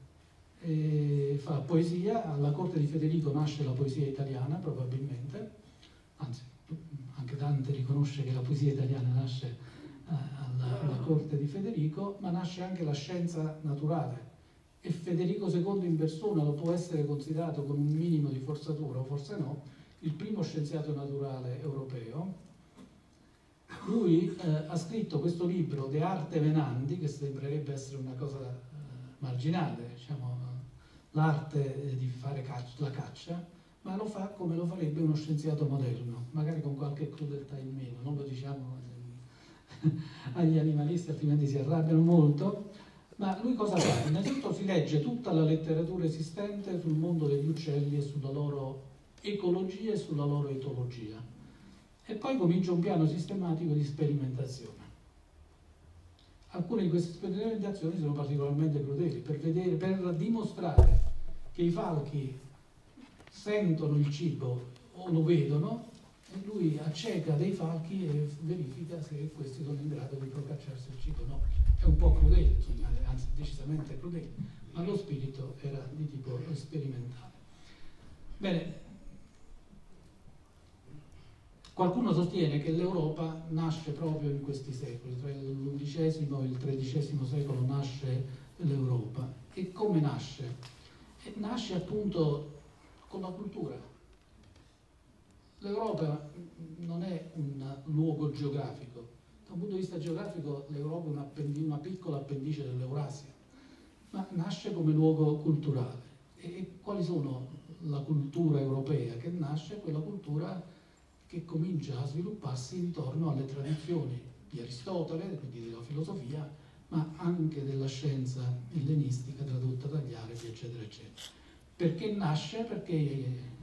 Fa poesia, alla corte di Federico nasce la poesia italiana probabilmente, anzi anche Dante riconosce che la poesia italiana nasce eh, alla, alla corte di Federico, ma nasce anche la scienza naturale. E Federico II in persona lo può essere considerato con un minimo di forzatura, o forse no, il primo scienziato naturale europeo lui eh, ha scritto questo libro De Arte Venandi, che sembrerebbe essere una cosa eh, marginale, diciamo, l'arte di fare caccia, la caccia, ma lo fa come lo farebbe uno scienziato moderno, magari con qualche crudeltà in meno, non lo diciamo agli animalisti, altrimenti si arrabbiano molto. Ma lui cosa fa? Innanzitutto si legge tutta la letteratura esistente sul mondo degli uccelli e sulla loro ecologia e sulla loro etologia e poi comincia un piano sistematico di sperimentazione. Alcune di queste sperimentazioni sono particolarmente crudeli per, vedere, per dimostrare che i falchi sentono il cibo o lo vedono e lui acceca dei falchi e verifica se questi sono in grado di procacciarsi il cibo. No, è un po' crudele, anzi decisamente crudele, ma lo spirito era di tipo sperimentale. Bene, Qualcuno sostiene che l'Europa nasce proprio in questi secoli, tra l'undicesimo e il tredicesimo secolo nasce l'Europa. E come nasce? E nasce appunto con la cultura. L'Europa non è un luogo geografico, da un punto di vista geografico l'Europa è una, una piccola appendice dell'Eurasia, ma nasce come luogo culturale. E, quali sono la cultura europea che nasce quella cultura che comincia a svilupparsi intorno alle tradizioni di Aristotele, quindi della filosofia, ma anche della scienza ellenistica tradotta dagli arabi, eccetera, eccetera. Perché nasce? Perché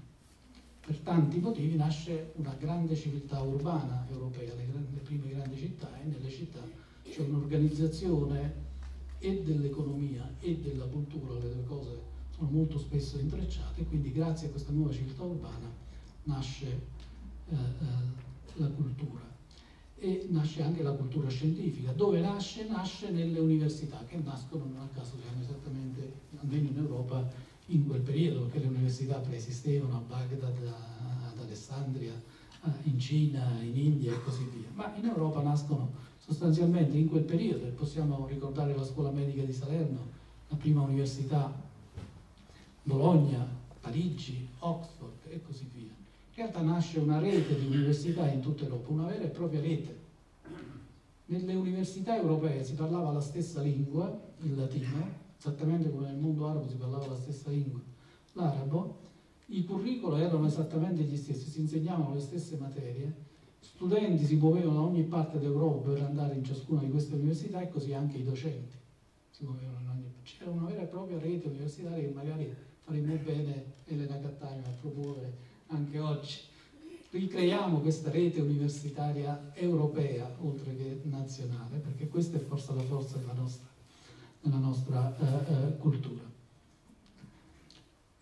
per tanti motivi nasce una grande civiltà urbana europea, le, le prime grandi città, e nelle città c'è un'organizzazione e dell'economia e della cultura, le due cose sono molto spesso intrecciate, quindi grazie a questa nuova civiltà urbana nasce la cultura e nasce anche la cultura scientifica. Dove nasce? Nasce nelle università, che nascono non a caso, siamo esattamente, almeno in Europa, in quel periodo, perché le università preesistevano a Baghdad, ad Alessandria, in Cina, in India e così via. Ma in Europa nascono sostanzialmente in quel periodo, possiamo ricordare la scuola medica di Salerno, la prima università, Bologna, Parigi, Oxford e così via. In realtà nasce una rete di università in tutta Europa, una vera e propria rete. Nelle università europee si parlava la stessa lingua, il latino, esattamente come nel mondo arabo si parlava la stessa lingua, l'arabo, i curricula erano esattamente gli stessi, si insegnavano le stesse materie, studenti si muovevano da ogni parte d'Europa per andare in ciascuna di queste università e così anche i docenti si muovevano in ogni C'era una vera e propria rete universitaria che magari faremmo bene Elena Cattaneo a promuovere anche oggi. Ricreiamo questa rete universitaria europea, oltre che nazionale, perché questa è forse la forza della nostra, della nostra eh, eh, cultura.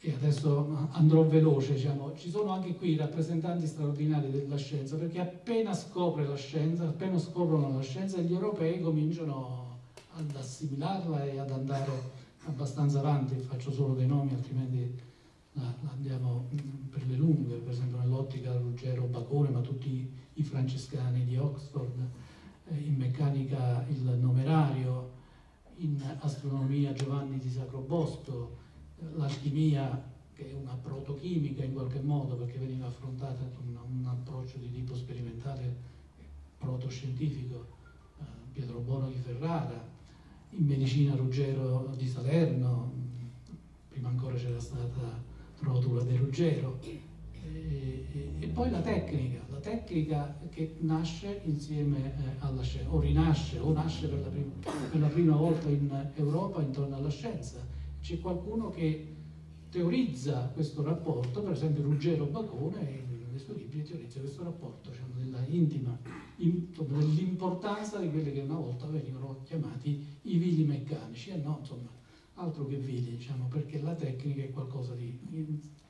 E adesso andrò veloce, diciamo. ci sono anche qui rappresentanti straordinari della scienza, perché appena scopre la scienza, appena scoprono la scienza, gli europei cominciano ad assimilarla e ad andare abbastanza avanti, faccio solo dei nomi, altrimenti andiamo mm, per le lunghe, per esempio nell'ottica Ruggero Bacone, ma tutti i francescani di Oxford, eh, in meccanica il numerario, in astronomia Giovanni di Sacrobosco, l'alchimia che è una protochimica in qualche modo perché veniva affrontata con un approccio di tipo sperimentale protoscientifico, eh, Pietro Bono di Ferrara, in medicina Ruggero di Salerno, prima ancora c'era stata Rotula De Ruggero. E, e, e, poi la tecnica, la tecnica che nasce insieme eh, alla scienza, o rinasce, o nasce per la, prima, per la prima volta in Europa intorno alla scienza. C'è qualcuno che teorizza questo rapporto, per esempio Ruggero Bacone nei suoi libri teorizza questo rapporto, cioè della intima, in, dell'importanza di quelli che una volta venivano chiamati i vili meccanici, e no, insomma, altro che vili, diciamo, perché la tecnica è qualcosa di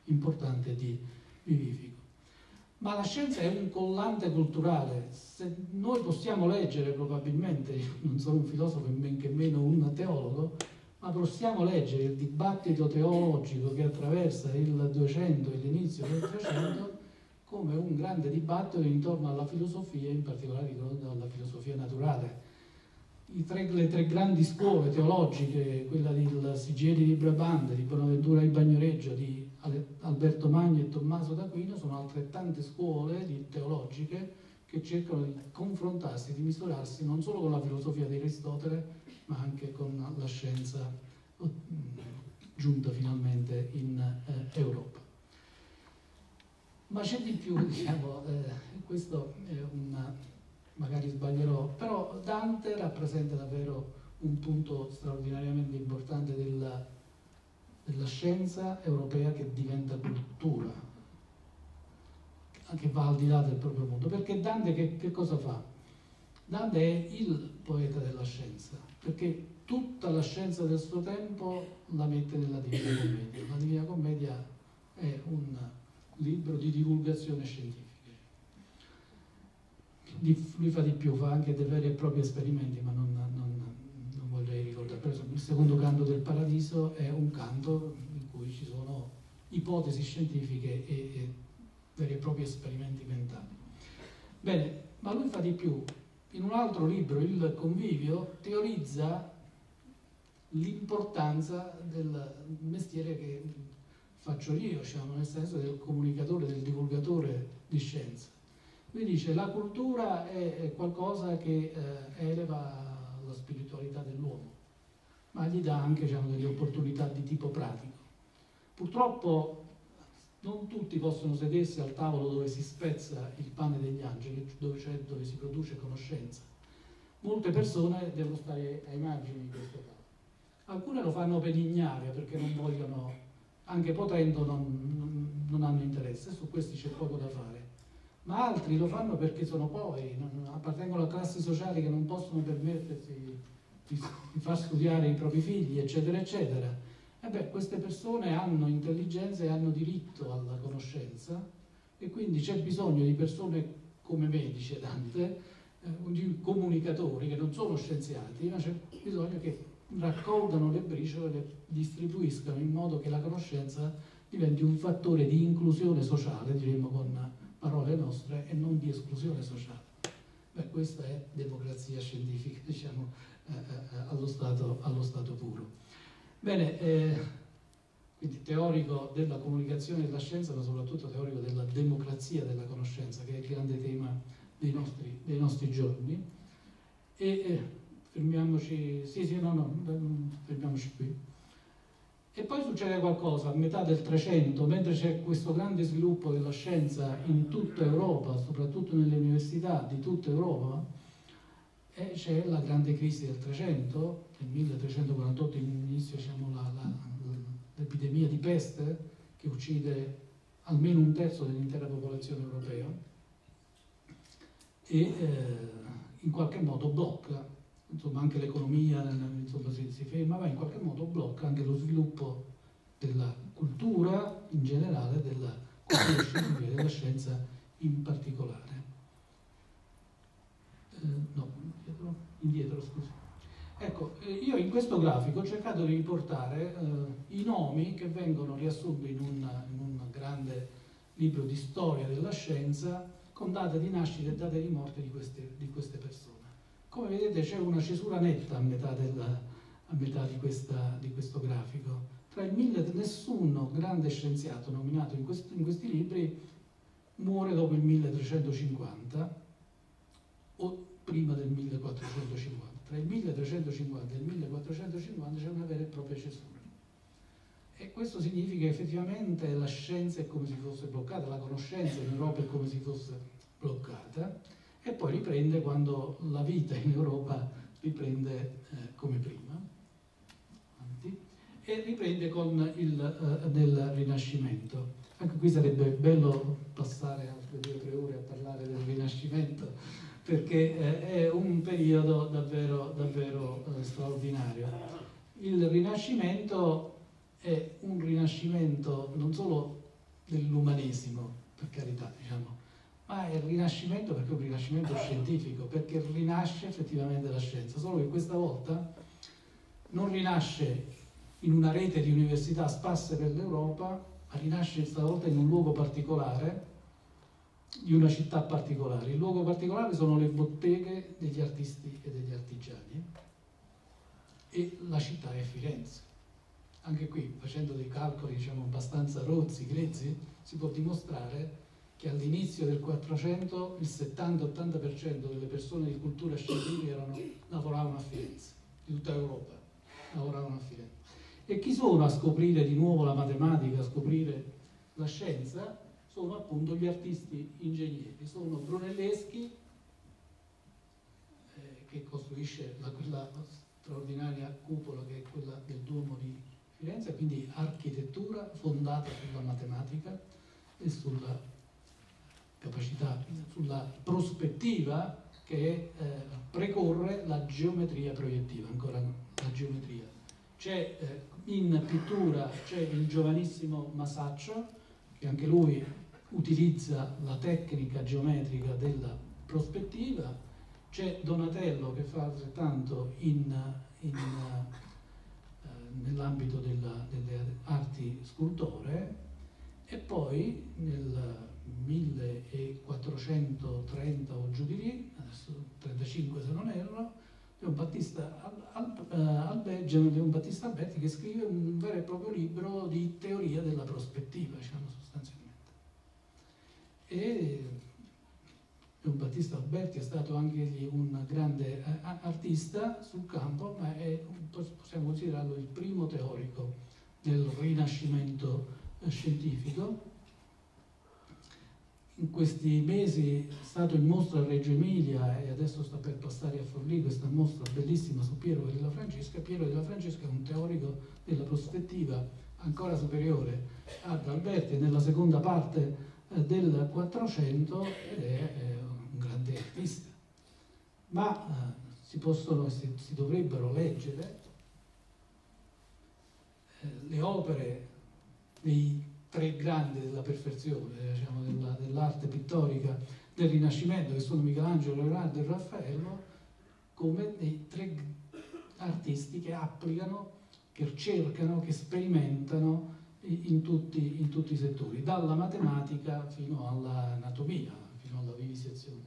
importante di vivifico. Ma la scienza è un collante culturale. Se noi possiamo leggere, probabilmente, non sono un filosofo e men che meno un teologo, ma possiamo leggere il dibattito teologico che attraversa il 200 e l'inizio del 300 come un grande dibattito intorno alla filosofia, in particolare alla filosofia naturale tre, le tre grandi scuole teologiche, quella del Sigieri di Brabante, di Bonaventura di Bagnoregio, di Alberto Magno e Tommaso d'Aquino, sono altrettante scuole teologiche che cercano di confrontarsi, di misurarsi non solo con la filosofia di Aristotele, ma anche con la scienza giunta finalmente in eh, Europa. Ma c'è di più, diciamo, eh, questo è una magari sbaglierò, però Dante rappresenta davvero un punto straordinariamente importante della, della scienza europea che diventa cultura, che va al di là del proprio mondo. Perché Dante che, che cosa fa? Dante è il poeta della scienza, perché tutta la scienza del suo tempo la mette nella Divina Commedia. La Divina Commedia è un libro di divulgazione scientifica lui fa di più, fa anche dei veri e propri esperimenti, ma non, non, non vorrei ricordare. Il secondo canto del paradiso è un canto in cui ci sono ipotesi scientifiche e, e veri e propri esperimenti mentali. Bene, ma lui fa di più. In un altro libro, Il convivio, teorizza l'importanza del mestiere che faccio io, diciamo, nel senso del comunicatore, del divulgatore di scienza. Lui dice la cultura è qualcosa che eh, eleva la spiritualità dell'uomo, ma gli dà anche diciamo, delle opportunità di tipo pratico. Purtroppo non tutti possono sedersi al tavolo dove si spezza il pane degli angeli, dove, dove si produce conoscenza. Molte persone devono stare ai margini di questo tavolo. Alcune lo fanno per ignaria perché non vogliono, anche potendo, non, non hanno interesse, su questi c'è poco da fare. Ma altri lo fanno perché sono poveri, non, appartengono a classi sociali che non possono permettersi di, di far studiare i propri figli, eccetera, eccetera. E beh, queste persone hanno intelligenza e hanno diritto alla conoscenza e quindi c'è bisogno di persone come me, dice Dante, eh, di comunicatori che non sono scienziati, ma c'è bisogno che raccolgano le briciole le distribuiscano in modo che la conoscenza diventi un fattore di inclusione sociale, diremmo con parole nostre, e non di esclusione sociale. Beh, questa è democrazia scientifica, diciamo, eh, eh, allo, stato, allo stato puro. Bene, eh, quindi teorico della comunicazione e della scienza, ma soprattutto teorico della democrazia della conoscenza, che è il grande tema dei nostri, dei nostri giorni. E eh, fermiamoci, sì, sì, no, no, fermiamoci qui. E poi succede qualcosa a metà del 300, mentre c'è questo grande sviluppo della scienza in tutta Europa, soprattutto nelle università di tutta Europa, e c'è la grande crisi del 300, nel 1348 inizia diciamo, l'epidemia di peste che uccide almeno un terzo dell'intera popolazione europea e eh, in qualche modo blocca, insomma anche l'economia insomma, si, si ferma, ma in qualche modo blocca anche lo sviluppo della cultura in generale, della cultura della scienza in particolare. Eh, no, indietro, indietro scusi. Ecco, eh, io in questo grafico ho cercato di riportare eh, i nomi che vengono riassunti in un, in un, grande libro di storia della scienza con date di nascita e date di morte di queste, di queste persone. Come vedete c'è una cesura netta a metà, della, a metà di, questa, di, questo grafico. Tra il mille, nessun grande scienziato nominato in, quest, in questi libri muore dopo il 1350 o prima del 1450 tra il 1350 e il 1450 c'è una vera e propria cesura. E questo significa effettivamente la scienza è come se fosse bloccata, la conoscenza in Europa è come se fosse bloccata riprende quando la vita in Europa riprende eh, come prima Avanti. e riprende con il uh, del Rinascimento. Anche qui sarebbe bello passare altre due o tre ore a parlare del Rinascimento perché eh, è un periodo davvero, davvero eh, straordinario. Il Rinascimento è un rinascimento non solo dell'umanesimo, per carità, diciamo, ma è il rinascimento perché è un rinascimento scientifico, perché rinasce effettivamente la scienza, solo che questa volta non rinasce in una rete di università sparse per l'Europa, ma rinasce stavolta in un luogo particolare, di una città particolare. Il luogo particolare sono le botteghe degli artisti e degli artigiani e la città è Firenze. Anche qui, facendo dei calcoli diciamo, abbastanza rozzi, grezzi, si può dimostrare che all'inizio del 400 il 70-80% delle persone di cultura scientifica lavoravano a Firenze, di tutta Europa, lavoravano a Firenze. E chi sono a scoprire di nuovo la matematica, a scoprire la scienza? sono appunto gli artisti ingegneri, sono Brunelleschi eh, che costruisce la, quella straordinaria cupola che è quella del Duomo di Firenze, quindi architettura fondata sulla matematica e sulla capacità, sulla prospettiva che eh, precorre la geometria proiettiva, ancora la geometria. C'è eh, in pittura c'è il giovanissimo Masaccio, che anche lui utilizza la tecnica geometrica della prospettiva, c'è Donatello che fa altrettanto in, in, eh, nell'ambito delle arti scultoree e poi nel 1430 o giù di lì, adesso 35 se non erro, Leon Battista Alberti, Leon Battista Alberti che scrive un vero e proprio libro di teoria della prospettiva, diciamo sostanzialmente. E Don Battista Alberti è stato anche un grande eh, artista sul campo, ma è, possiamo considerarlo il primo teorico del rinascimento eh, scientifico in questi mesi è stato in mostra a Reggio Emilia e adesso sta per passare a Forlì questa mostra bellissima su Piero della Francesca. Piero della Francesca è un teorico della prospettiva ancora superiore ad Alberti nella seconda parte eh, del 400 ed è un grande artista. Ma eh, si, possono, si, si dovrebbero leggere eh, le opere dei tre grandi della perfezione, diciamo, della, dell'arte pittorica del Rinascimento, che sono Michelangelo, Leonardo e Raffaello, come dei tre artisti che applicano, che cercano, che sperimentano in tutti, in tutti i settori, dalla matematica fino all'anatomia, fino alla vivisezione,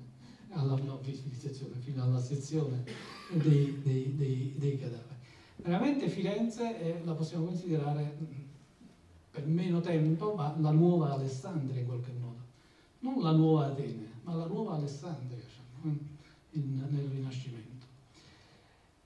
alla, no, fino alla sezione dei, dei, dei, dei cadaveri. Veramente Firenze è, la possiamo considerare per meno tempo, ma la nuova Alessandria in qualche modo. Non la nuova Atene, ma la nuova Alessandria diciamo, in, nel Rinascimento.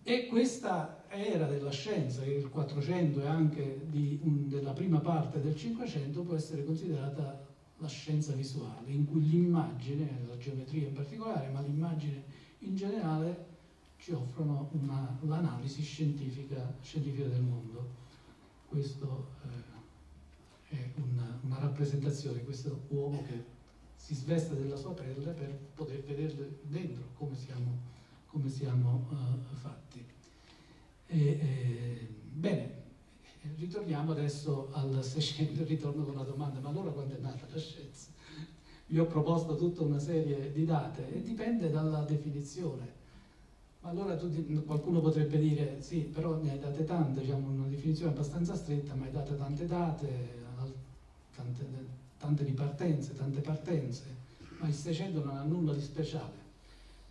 E questa era della scienza, il 400 e anche di, un, della prima parte del 500 può essere considerata la scienza visuale, in cui l'immagine, la geometria in particolare, ma l'immagine in generale ci offrono l'analisi scientifica, scientifica, del mondo. Questo eh, una, una rappresentazione di questo uomo che si sveste della sua pelle per poter vedere dentro come siamo, come siamo uh, fatti. E, e, bene, ritorniamo adesso al Seicento, ritorno con una domanda, ma allora quando è nata la scienza? Vi ho proposto tutta una serie di date e dipende dalla definizione. Ma allora tu, qualcuno potrebbe dire, sì, però ne hai date tante, diciamo una definizione abbastanza stretta, ma hai date tante date, tante, tante ripartenze, tante partenze, ma il 600 non ha nulla di speciale.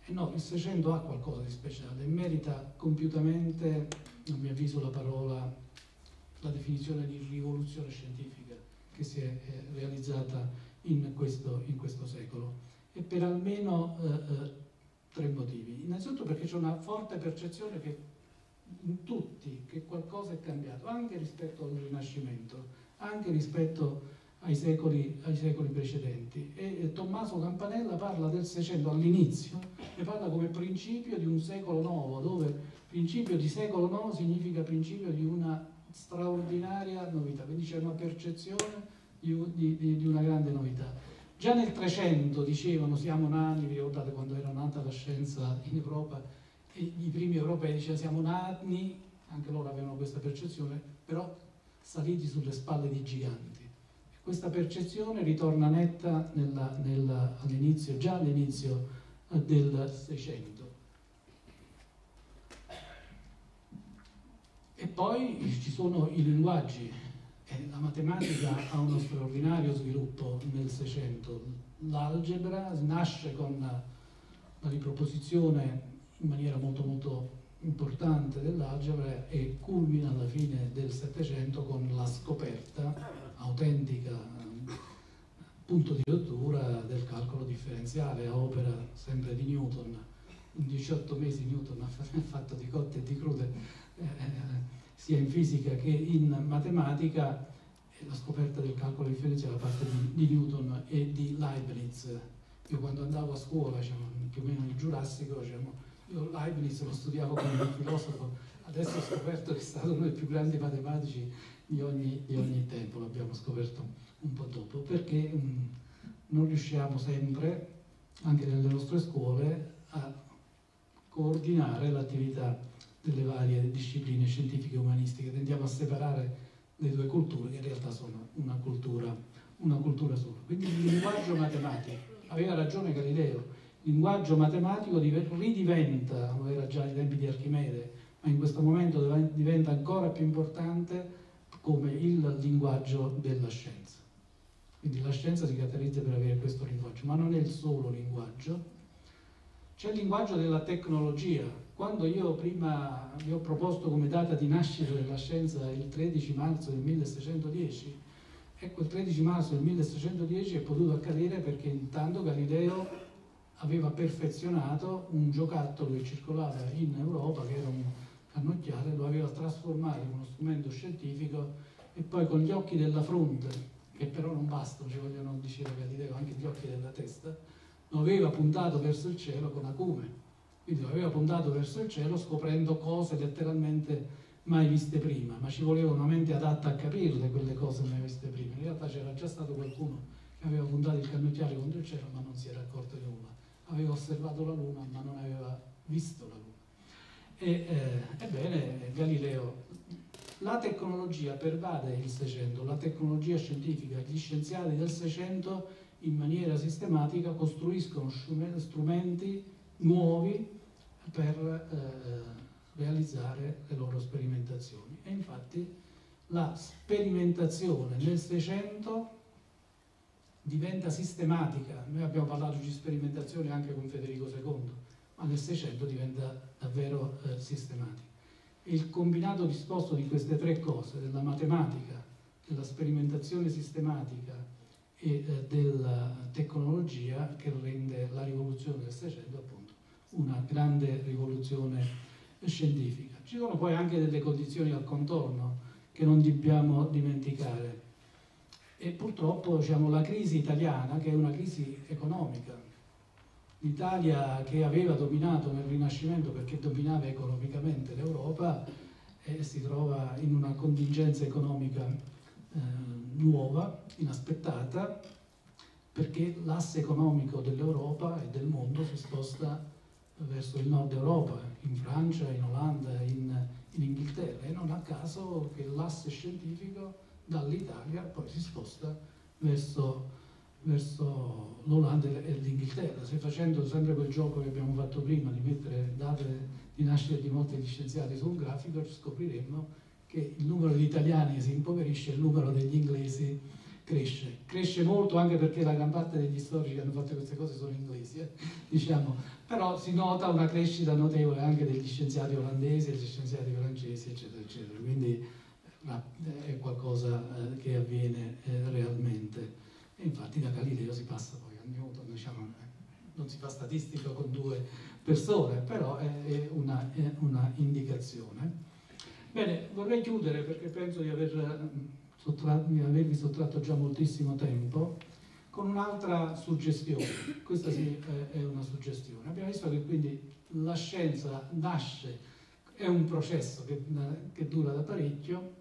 E no, il 600 ha qualcosa di speciale merita compiutamente, a mio avviso, la parola, la definizione di rivoluzione scientifica che si è eh, realizzata in questo, in questo, secolo. E per almeno eh, eh, tre motivi. Innanzitutto perché c'è una forte percezione che in tutti che qualcosa è cambiato, anche rispetto al Rinascimento, anche rispetto ai secoli, ai secoli precedenti. E Tommaso Campanella parla del Seicento all'inizio, e parla come principio di un secolo nuovo, dove principio di secolo nuovo significa principio di una straordinaria novità, quindi c'è una percezione di, di, di una grande novità. Già nel 300 dicevano siamo nati, vi ricordate quando era nata la scienza in Europa, i primi europei dicevano siamo nati, anche loro avevano questa percezione, però saliti sulle spalle di giganti. Questa percezione ritorna netta nella, nella, all'inizio, già all'inizio eh, del Seicento. E poi ci sono i linguaggi. la matematica ha uno straordinario sviluppo nel Seicento. L'algebra nasce con la riproposizione in maniera molto molto importante dell'algebra e culmina alla fine del Settecento con la scoperta autentica punto di rottura del calcolo differenziale a opera sempre di Newton. In 18 mesi Newton ha fatto di cotte e di crude eh, sia in fisica che in matematica la scoperta del calcolo differenziale da parte di, di, Newton e di Leibniz. Io quando andavo a scuola, diciamo, più o meno nel Giurassico, diciamo, io Leibniz lo studiavo come un filosofo, adesso ho scoperto che è stato uno dei più grandi matematici di ogni, di ogni tempo, l'abbiamo scoperto un po' dopo, perché mm, non riusciamo sempre, anche nelle nostre scuole, a coordinare l'attività delle varie discipline scientifiche e umanistiche, tendiamo a separare le due culture che in realtà sono una cultura, una cultura sola. Quindi il linguaggio matematico, aveva ragione Galileo, il linguaggio matematico ridiventa, lo era già ai tempi di Archimede, ma in questo momento diventa ancora più importante come il linguaggio della scienza. Quindi la scienza si caratterizza per avere questo linguaggio, ma non è il solo linguaggio. C'è il linguaggio della tecnologia. Quando io prima vi ho proposto come data di nascita della scienza il 13 marzo del 1610, ecco il 13 marzo del 1610 è potuto accadere perché intanto Galileo aveva perfezionato un giocattolo che circolava in Europa, che era un cannocchiale, lo aveva trasformato in uno strumento scientifico e poi con gli occhi della fronte che però non bastano, ci vogliono, diceva Galileo, anche gli occhi della testa, lo aveva puntato verso il cielo con acume. Quindi lo aveva puntato verso il cielo scoprendo cose letteralmente mai viste prima, ma ci voleva una mente adatta a capirle quelle cose mai viste prima. In realtà c'era già stato qualcuno che aveva puntato il cannocchiale contro il cielo ma non si era accorto di nulla. Aveva osservato la luna ma non aveva visto la luna. E, eh, ebbene, Galileo, la tecnologia pervade il Seicento, la tecnologia scientifica, gli scienziati del Seicento in maniera sistematica costruiscono strumenti nuovi per eh, realizzare le loro sperimentazioni. E infatti la sperimentazione nel Seicento diventa sistematica. Noi abbiamo parlato di sperimentazione anche con Federico II, ma nel Seicento diventa davvero eh, sistematico. Il combinato disposto di queste tre cose, della matematica, della sperimentazione sistematica e eh, della tecnologia, che rende la rivoluzione del Seicento appunto una grande rivoluzione scientifica. Ci sono poi anche delle condizioni al contorno che non dobbiamo dimenticare. E purtroppo diciamo, la crisi italiana, che è una crisi economica, l'Italia che aveva dominato nel Rinascimento perché dominava economicamente l'Europa eh, si trova in una contingenza economica eh, nuova, inaspettata, perché l'asse economico dell'Europa e del mondo si sposta verso il nord Europa, in Francia, in Olanda, in, in Inghilterra e non a caso che l'asse scientifico dall'Italia poi si sposta verso verso l'Olanda e l'Inghilterra, se facendo sempre quel gioco che abbiamo fatto prima di mettere date di nascita di molti degli scienziati su un grafico, scopriremmo che il numero di italiani si impoverisce e il numero degli inglesi cresce. Cresce molto anche perché la gran parte degli storici che hanno fatto queste cose sono inglesi, eh? diciamo. però si nota una crescita notevole anche degli scienziati olandesi, degli scienziati francesi, eccetera, eccetera. Quindi è qualcosa eh, che avviene eh, realmente. E infatti da Galileo si passa poi a Newton, diciamo, eh, non si fa statistica con due persone, però è una, è una indicazione. Bene, vorrei chiudere perché penso di, aver mm, sottratto, di avervi sottratto già moltissimo tempo con un'altra suggestione. Questa sì è una suggestione. Abbiamo visto che quindi la scienza nasce, è un processo che, che dura da parecchio,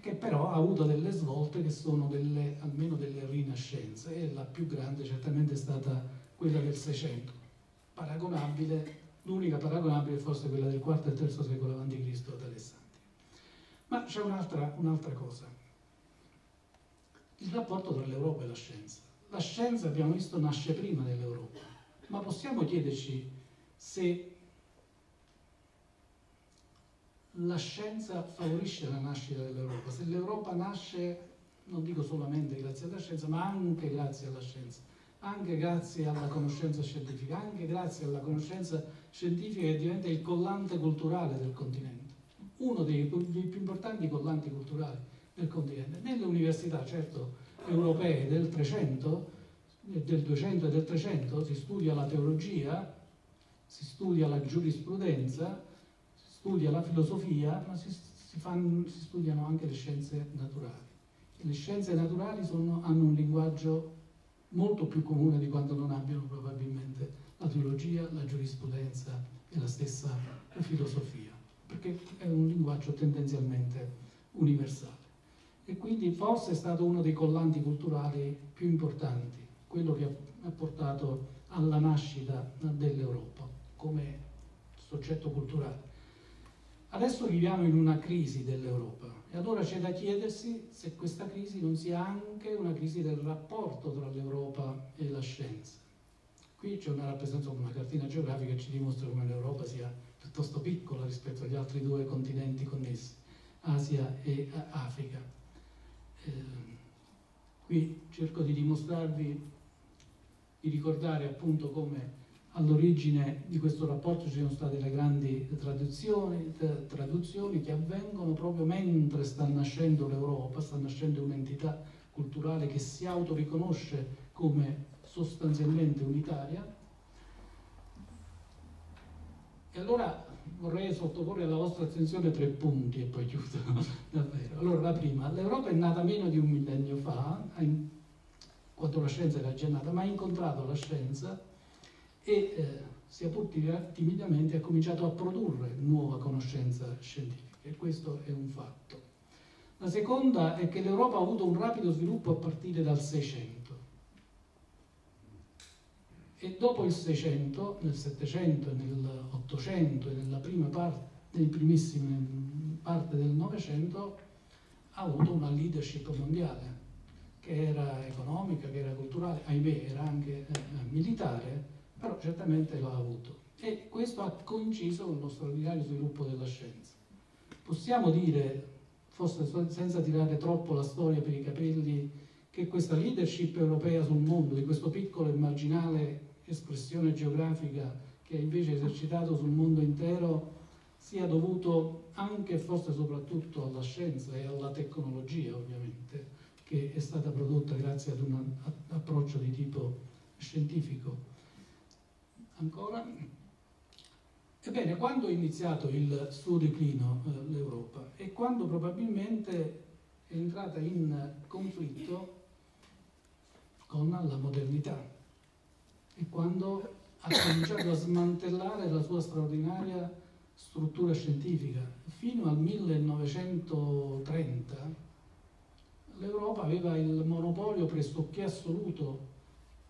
che però ha avuto delle svolte che sono delle, almeno delle rinascenze e la più grande certamente è stata quella del Seicento, paragonabile, l'unica paragonabile forse quella del IV e III secolo a.C. ad Alessandria. Ma c'è un'altra, un'altra cosa, il rapporto tra l'Europa e la scienza. La scienza, abbiamo visto, nasce prima dell'Europa, ma possiamo chiederci se la scienza favorisce la nascita dell'Europa. Se l'Europa nasce, non dico solamente grazie alla scienza, ma anche grazie alla scienza, anche grazie alla conoscenza scientifica, anche grazie alla conoscenza scientifica che diventa il collante culturale del continente, uno dei, dei più importanti collanti culturali del continente. Nelle università, certo, europee del 300, del 200 e del 300 si studia la teologia, si studia la giurisprudenza, studia la filosofia, ma si, si, fanno, si studiano anche le scienze naturali. Le scienze naturali sono, hanno un linguaggio molto più comune di quanto non abbiano probabilmente la teologia, la giurisprudenza e la stessa filosofia, perché è un linguaggio tendenzialmente universale. E quindi forse è stato uno dei collanti culturali più importanti, quello che ha portato alla nascita dell'Europa come soggetto culturale. Adesso viviamo in una crisi dell'Europa e allora c'è da chiedersi se questa crisi non sia anche una crisi del rapporto tra l'Europa e la scienza. Qui c'è una rappresentanza una cartina geografica che ci dimostra come l'Europa sia piuttosto piccola rispetto agli altri due continenti connessi, Asia e Africa. Eh, qui cerco di dimostrarvi, di ricordare appunto come all'origine di questo rapporto ci sono state le grandi traduzioni, traduzioni che avvengono proprio mentre sta nascendo l'Europa, sta nascendo un'entità culturale che si autoriconosce come sostanzialmente unitaria. E allora vorrei sottoporre alla vostra attenzione tre punti e poi chiudo davvero. Allora, la prima, l'Europa è nata meno di un millennio fa, quando la scienza era già nata, ma ha incontrato la scienza e, eh, sia pur timidamente, ha cominciato a produrre nuova conoscenza scientifica e questo è un fatto. La seconda è che l'Europa ha avuto un rapido sviluppo a partire dal 600 e dopo il 600, nel 700 nell'Ottocento e nella prima parte, primissime parte del Novecento ha avuto una leadership mondiale che era economica, che era culturale, ahimè era anche eh, militare, però certamente lo ha avuto. E questo ha coinciso con lo straordinario sviluppo della scienza. Possiamo dire, forse senza tirare troppo la storia per i capelli, che questa leadership europea sul mondo, di questo piccolo e marginale espressione geografica che è invece esercitato sul mondo intero sia dovuto anche e forse soprattutto alla scienza e alla tecnologia ovviamente che è stata prodotta grazie ad un approccio di tipo scientifico. Ancora? Ebbene, quando è iniziato il suo declino eh, l'Europa e quando probabilmente è entrata in conflitto con la modernità e quando ha cominciato a smantellare la sua straordinaria struttura scientifica. Fino al 1930 l'Europa aveva il monopolio pressoché assoluto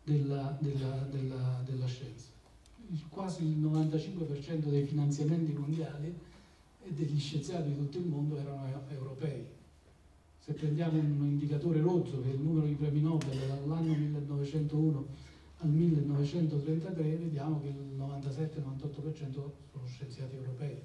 della, della, della, della scienza. Quasi il 95% dei finanziamenti mondiali e degli scienziati di tutto il mondo erano europei. Se prendiamo un indicatore rozzo, che è il numero di premi Nobel dall'anno 1901 al 1933 vediamo che il 97-98% sono scienziati europei,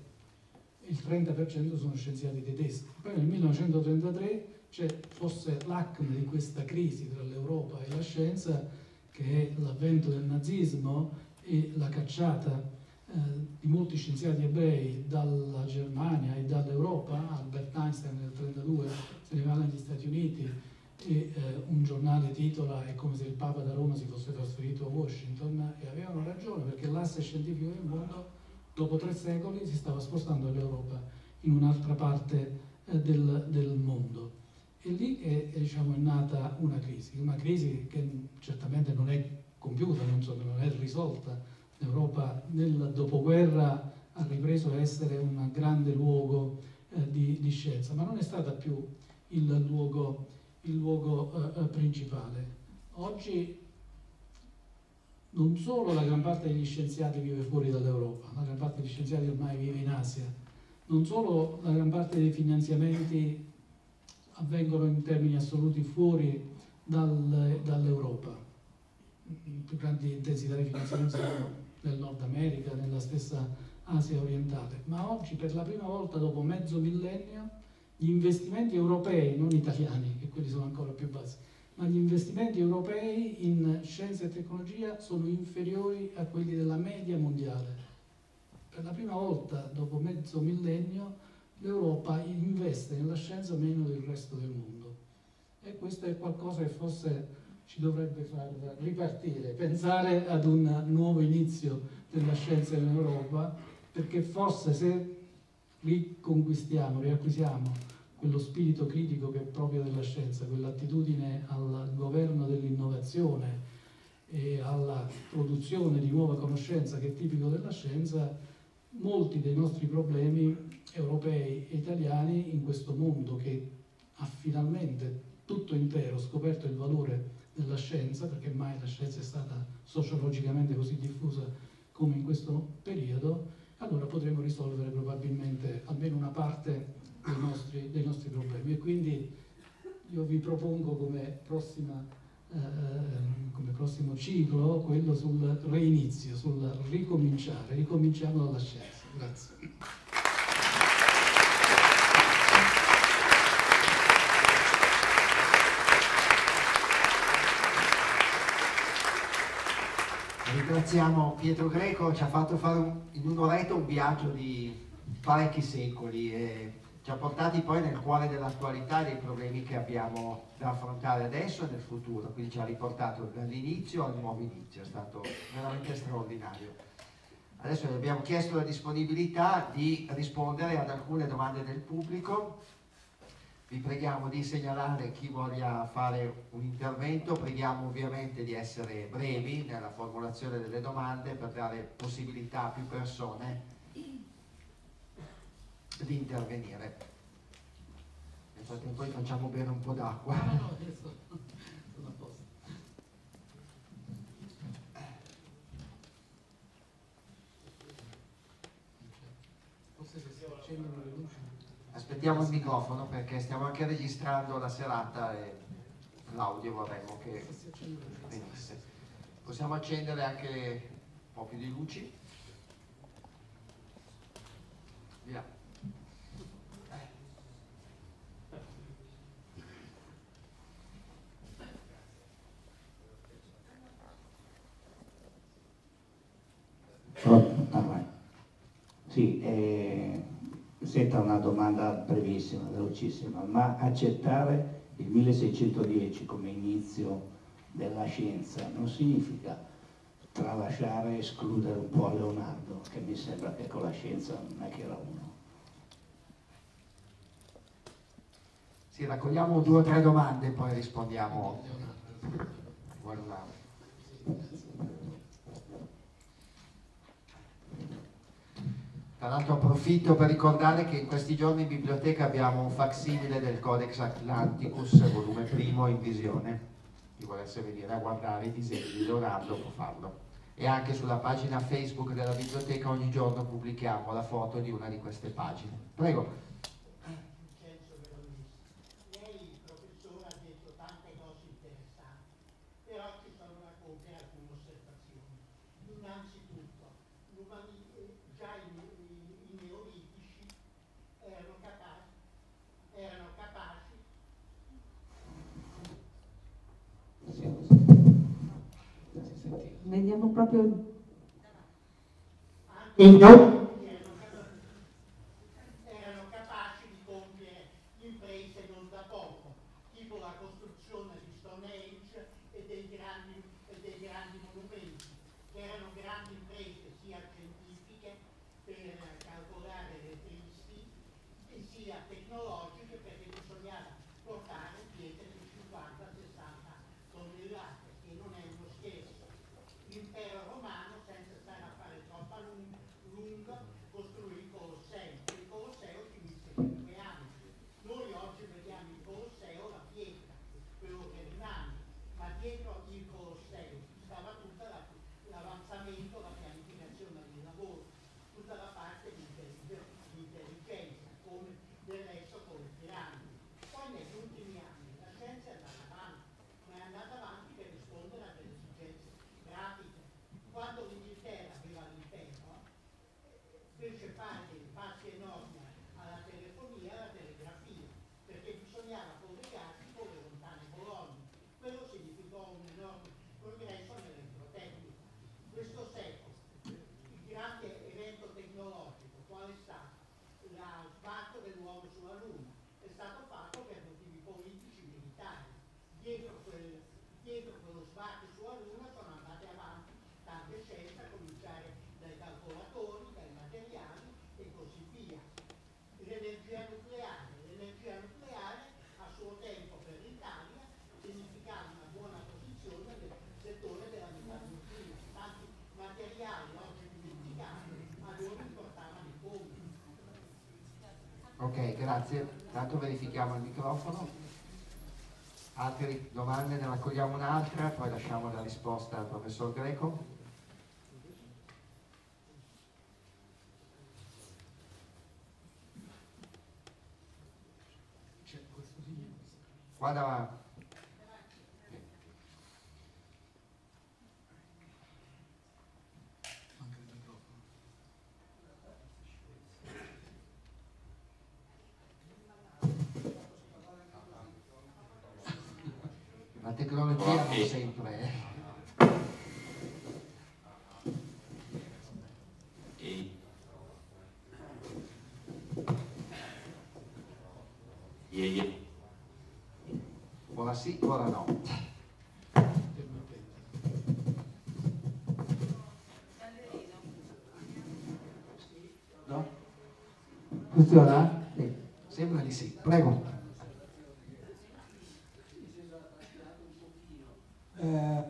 il 30% sono scienziati tedeschi. Poi nel 1933 c'è forse l'acme di questa crisi tra l'Europa e la scienza, che è l'avvento del nazismo e la cacciata eh, di molti scienziati ebrei dalla Germania e dall'Europa. Albert Einstein nel 1932 se ne va negli Stati Uniti, e eh, un giornale titola è come se il Papa da Roma si fosse trasferito a Washington e avevano ragione perché l'asse scientifico del mondo dopo tre secoli si stava spostando all'Europa in un'altra parte eh, del, del, mondo. E lì è, è, diciamo, è, nata una crisi, una crisi che certamente non è compiuta, non, so, non è risolta. L'Europa nel dopoguerra ha ripreso a essere un grande luogo eh, di, di, scienza, ma non è stata più il luogo il luogo eh, eh, principale. Oggi non solo la gran parte degli scienziati vive fuori dall'Europa, la gran parte degli scienziati ormai vive in Asia, non solo la gran parte dei finanziamenti avvengono in termini assoluti fuori dal, dall'Europa, le più grandi intensità di finanziamento sono nel Nord America, nella stessa Asia orientale, ma oggi per la prima volta dopo mezzo millennio gli investimenti europei, non italiani, che quelli sono ancora più bassi, ma gli investimenti europei in scienza e tecnologia sono inferiori a quelli della media mondiale. Per la prima volta, dopo mezzo millennio, l'Europa investe nella scienza meno del resto del mondo. E questo è qualcosa che forse ci dovrebbe far ripartire, pensare ad un nuovo inizio della scienza in Europa, perché forse se riconquistiamo, riacquisiamo quello spirito critico che è proprio della scienza, quell'attitudine al governo dell'innovazione e alla produzione di nuova conoscenza che è tipico della scienza, molti dei nostri problemi europei e italiani in questo mondo che ha finalmente tutto intero scoperto il valore della scienza, perché mai la scienza è stata sociologicamente così diffusa come in questo periodo, allora potremo risolvere probabilmente almeno una parte dei nostri, dei nostri problemi. E quindi io vi propongo come, prossima, eh, come prossimo ciclo quello sul reinizio, sul ricominciare. Ricominciamo dalla scienza. Grazie. Ringraziamo Pietro Greco, ci ha fatto fare un, in un'oretta un viaggio di parecchi secoli e ci ha portati poi nel cuore dell'attualità e dei problemi che abbiamo da affrontare adesso e nel futuro, quindi ci ha riportato dall'inizio al nuovo inizio, è stato veramente straordinario. Adesso gli abbiamo chiesto la disponibilità di rispondere ad alcune domande del pubblico. Vi preghiamo di segnalare chi voglia fare un intervento, preghiamo ovviamente di essere brevi nella formulazione delle domande per dare possibilità a più persone di intervenire. Nel frattempo facciamo bere un po' d'acqua. No, no, adesso sono a posto. Forse se. Aspettiamo il microfono perché stiamo anche registrando la serata e l'audio vorremmo che venisse. Possiamo accendere anche un po' più di luci? Via. Ah. Sì, eh, senta una domanda brevissima, velocissima, ma accettare il 1610 come inizio della scienza non significa tralasciare e escludere un po' Leonardo, che mi sembra che con la scienza non è che era uno. Sì, raccogliamo due o tre domande e poi rispondiamo. Guardate. Tra l'altro approfitto per ricordare che in questi giorni in biblioteca abbiamo un facsimile del Codex Atlanticus, volume primo in visione. Chi volesse venire a guardare i disegni di Leonardo può farlo. E anche sulla pagina Facebook della biblioteca ogni giorno pubblichiamo la foto di una di queste pagine. Prego. Vincenzo Veronesi. Lei, professore, ha detto tante cose interessanti, però ci sono da compiere alcune osservazioni. Innanzitutto, l'umani- eh, già i, i- i neolitici erano capaci, erano capaci Sì, sì. Si sentiva. Veniamo proprio anche erano, capaci, erano capaci di compiere imprese non da poco, tipo la costruzione di Stone Age e dei grandi, e dei grandi monumenti, che erano grandi imprese sia scientifiche per calcolare le tristi, sia tecnologiche perché bisognava portare pietre di 50-60 tonnellate, che non è uno scherzo. L'impero romano, senza stare a fare troppa lung- lunga, costruì il Colosseo. Il Colosseo ci mise 5 anni. Noi oggi vediamo il Colosseo, la pietra, quello che rimane, ma dietro il Colosseo stava tutta la- l'avanzamento, la pianificazione del lavoro, tutta la parte di intelligenza, di intelligenza, come del resto con le piramidi. Poi negli ultimi anni la scienza è andata avanti, ma è andata avanti per rispondere a delle esigenze pratiche. Quando l'Inghilterra aveva l'impero, fece fare dei passi enormi alla telefonia e alla telegrafia, perché bisognava collegarsi con le lontane colonie. Quello significò un enorme progresso nell'elettrotecnica. Questo secolo, il grande evento tecnologico, qual è stato? La sbarco dell'uomo sulla Luna. È stato fatto per motivi politici e militari. Dietro, quel- dietro quello sbarco sulla Luna sono andate avanti tante scelte, a cominciare dai calcolatori, dai materiali e così via. L'energia nucleare. L'energia nucleare a suo tempo per l'Italia significava una buona posizione nel settore della metallurgia. Tanti materiali oggi dimenticati a loro importavano i come. Ok, grazie. Tanto verifichiamo il microfono. Altre domande? Ne raccogliamo un'altra, poi lasciamo la risposta al professor Greco. C'è questo tecnologia non sempre. Okay. Ora sì, ora no. No? Funziona? Sì. Sembra di sì. Prego. Eh,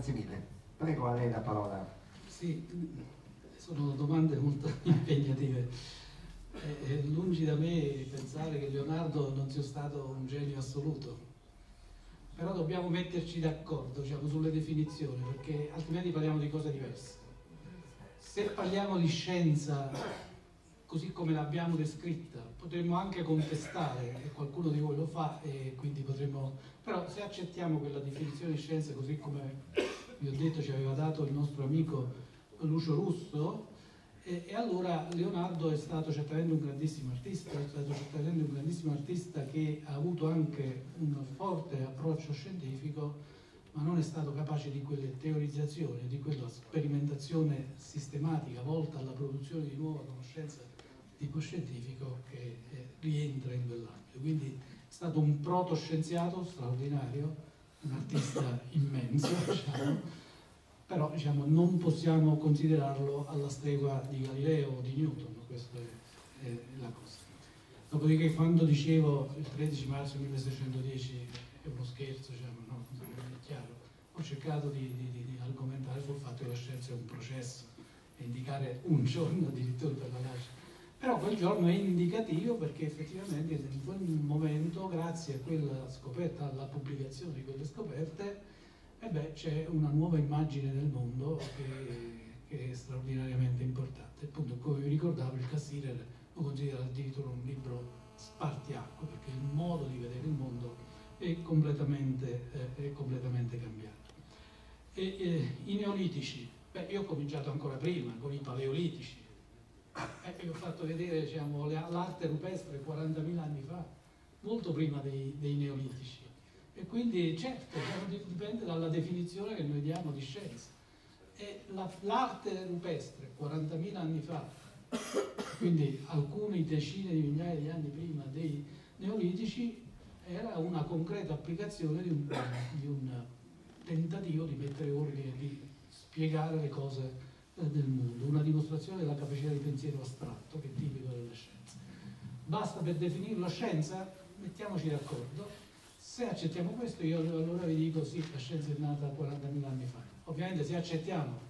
grazie mille. Prego a lei la parola. Sì, sono domande molto impegnative. È lungi da me pensare che Leonardo non sia stato un genio assoluto, però dobbiamo metterci d'accordo diciamo, sulle definizioni, perché altrimenti parliamo di cose diverse. Se parliamo di scienza così come l'abbiamo descritta, potremmo anche contestare, e qualcuno di voi lo fa, e quindi potremmo però se accettiamo quella definizione di scienza così come vi ho detto ci aveva dato il nostro amico Lucio Russo, e, e, allora Leonardo è stato certamente un grandissimo artista, è stato certamente un grandissimo artista che ha avuto anche un forte approccio scientifico, ma non è stato capace di quelle teorizzazioni, di quella sperimentazione sistematica volta alla produzione di nuova conoscenza di tipo scientifico che eh, rientra in quell'ambito. Quindi è stato un proto-scienziato straordinario, un artista immenso, diciamo, però diciamo, non possiamo considerarlo alla stregua di Galileo o di Newton, questa è, è, la cosa. Dopodiché quando dicevo il 13 marzo 1610 è uno scherzo, diciamo, no? è chiaro, ho cercato di, di, di, argomentare sul fatto che la scienza è un processo e indicare un giorno addirittura per la nascita però quel giorno è indicativo perché effettivamente in quel momento, grazie a quella scoperta, alla pubblicazione di quelle scoperte, eh c'è una nuova immagine del mondo che, che, è straordinariamente importante. Appunto, come vi ricordavo, il Cassirer lo considera addirittura un libro spartiacque, perché il modo di vedere il mondo è completamente, eh, è completamente cambiato. E, eh, I neolitici, beh, io ho cominciato ancora prima, con i paleolitici, eh, vi ho fatto vedere diciamo, l'arte rupestre 40.000 anni fa, molto prima dei, dei neolitici. E quindi certo, diciamo, dipende dalla definizione che noi diamo di scienza. E l'arte rupestre 40.000 anni fa, quindi alcune decine di migliaia di anni prima dei neolitici, era una concreta applicazione di un, di un tentativo di mettere ordine, di spiegare le cose del mondo, una dimostrazione della capacità di pensiero astratto che è tipico delle scienze. Basta per definirlo scienza? Mettiamoci d'accordo. Se accettiamo questo, io allora vi dico sì, la scienza è nata 40.000 anni fa. Ovviamente se accettiamo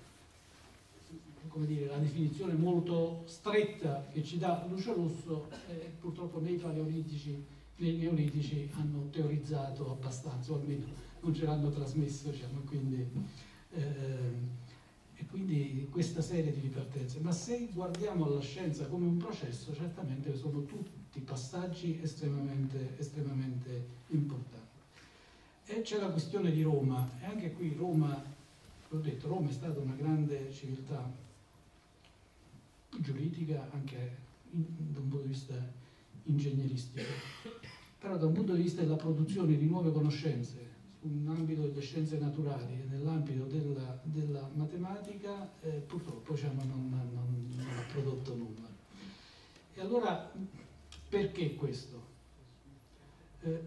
dire, la definizione molto stretta che ci dà Lucio Russo, eh, purtroppo nei paleolitici, nei neolitici hanno teorizzato abbastanza, o almeno non ce l'hanno trasmesso, diciamo, quindi eh, e quindi questa serie di ripartenze. Ma se guardiamo alla scienza come un processo, certamente sono tutti passaggi estremamente, estremamente importanti. E c'è la questione di Roma, e anche qui Roma, l'ho detto, Roma è stata una grande civiltà giuridica, anche in, da un punto di vista ingegneristico, però da un punto di vista della produzione di nuove conoscenze, nell'ambito delle scienze naturali e nell'ambito della, della, matematica eh, purtroppo diciamo, non, non, non, ha prodotto nulla. E allora perché questo? Eh,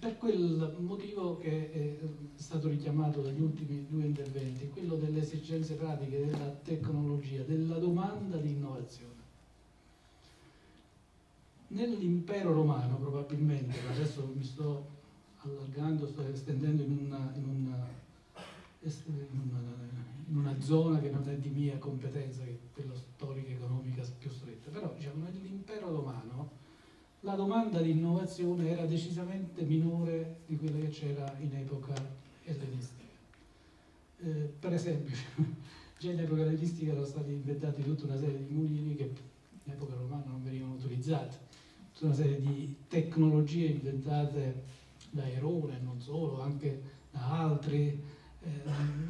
per quel motivo che è stato richiamato dagli ultimi due interventi, quello delle esigenze pratiche della tecnologia, della domanda di innovazione. Nell'impero romano probabilmente, adesso mi sto allargando, estendendo in, una, in, una, in una, in una, zona che non è di mia competenza, che è quella storica economica più stretta, però diciamo, nell'impero romano la domanda di innovazione era decisamente minore di quella che c'era in epoca ellenistica. Eh, per esempio, già in epoca ellenistica erano stati inventati tutta una serie di mulini che in epoca romana non venivano utilizzati, tutta una serie di tecnologie inventate da Erone non solo, anche da altri, eh,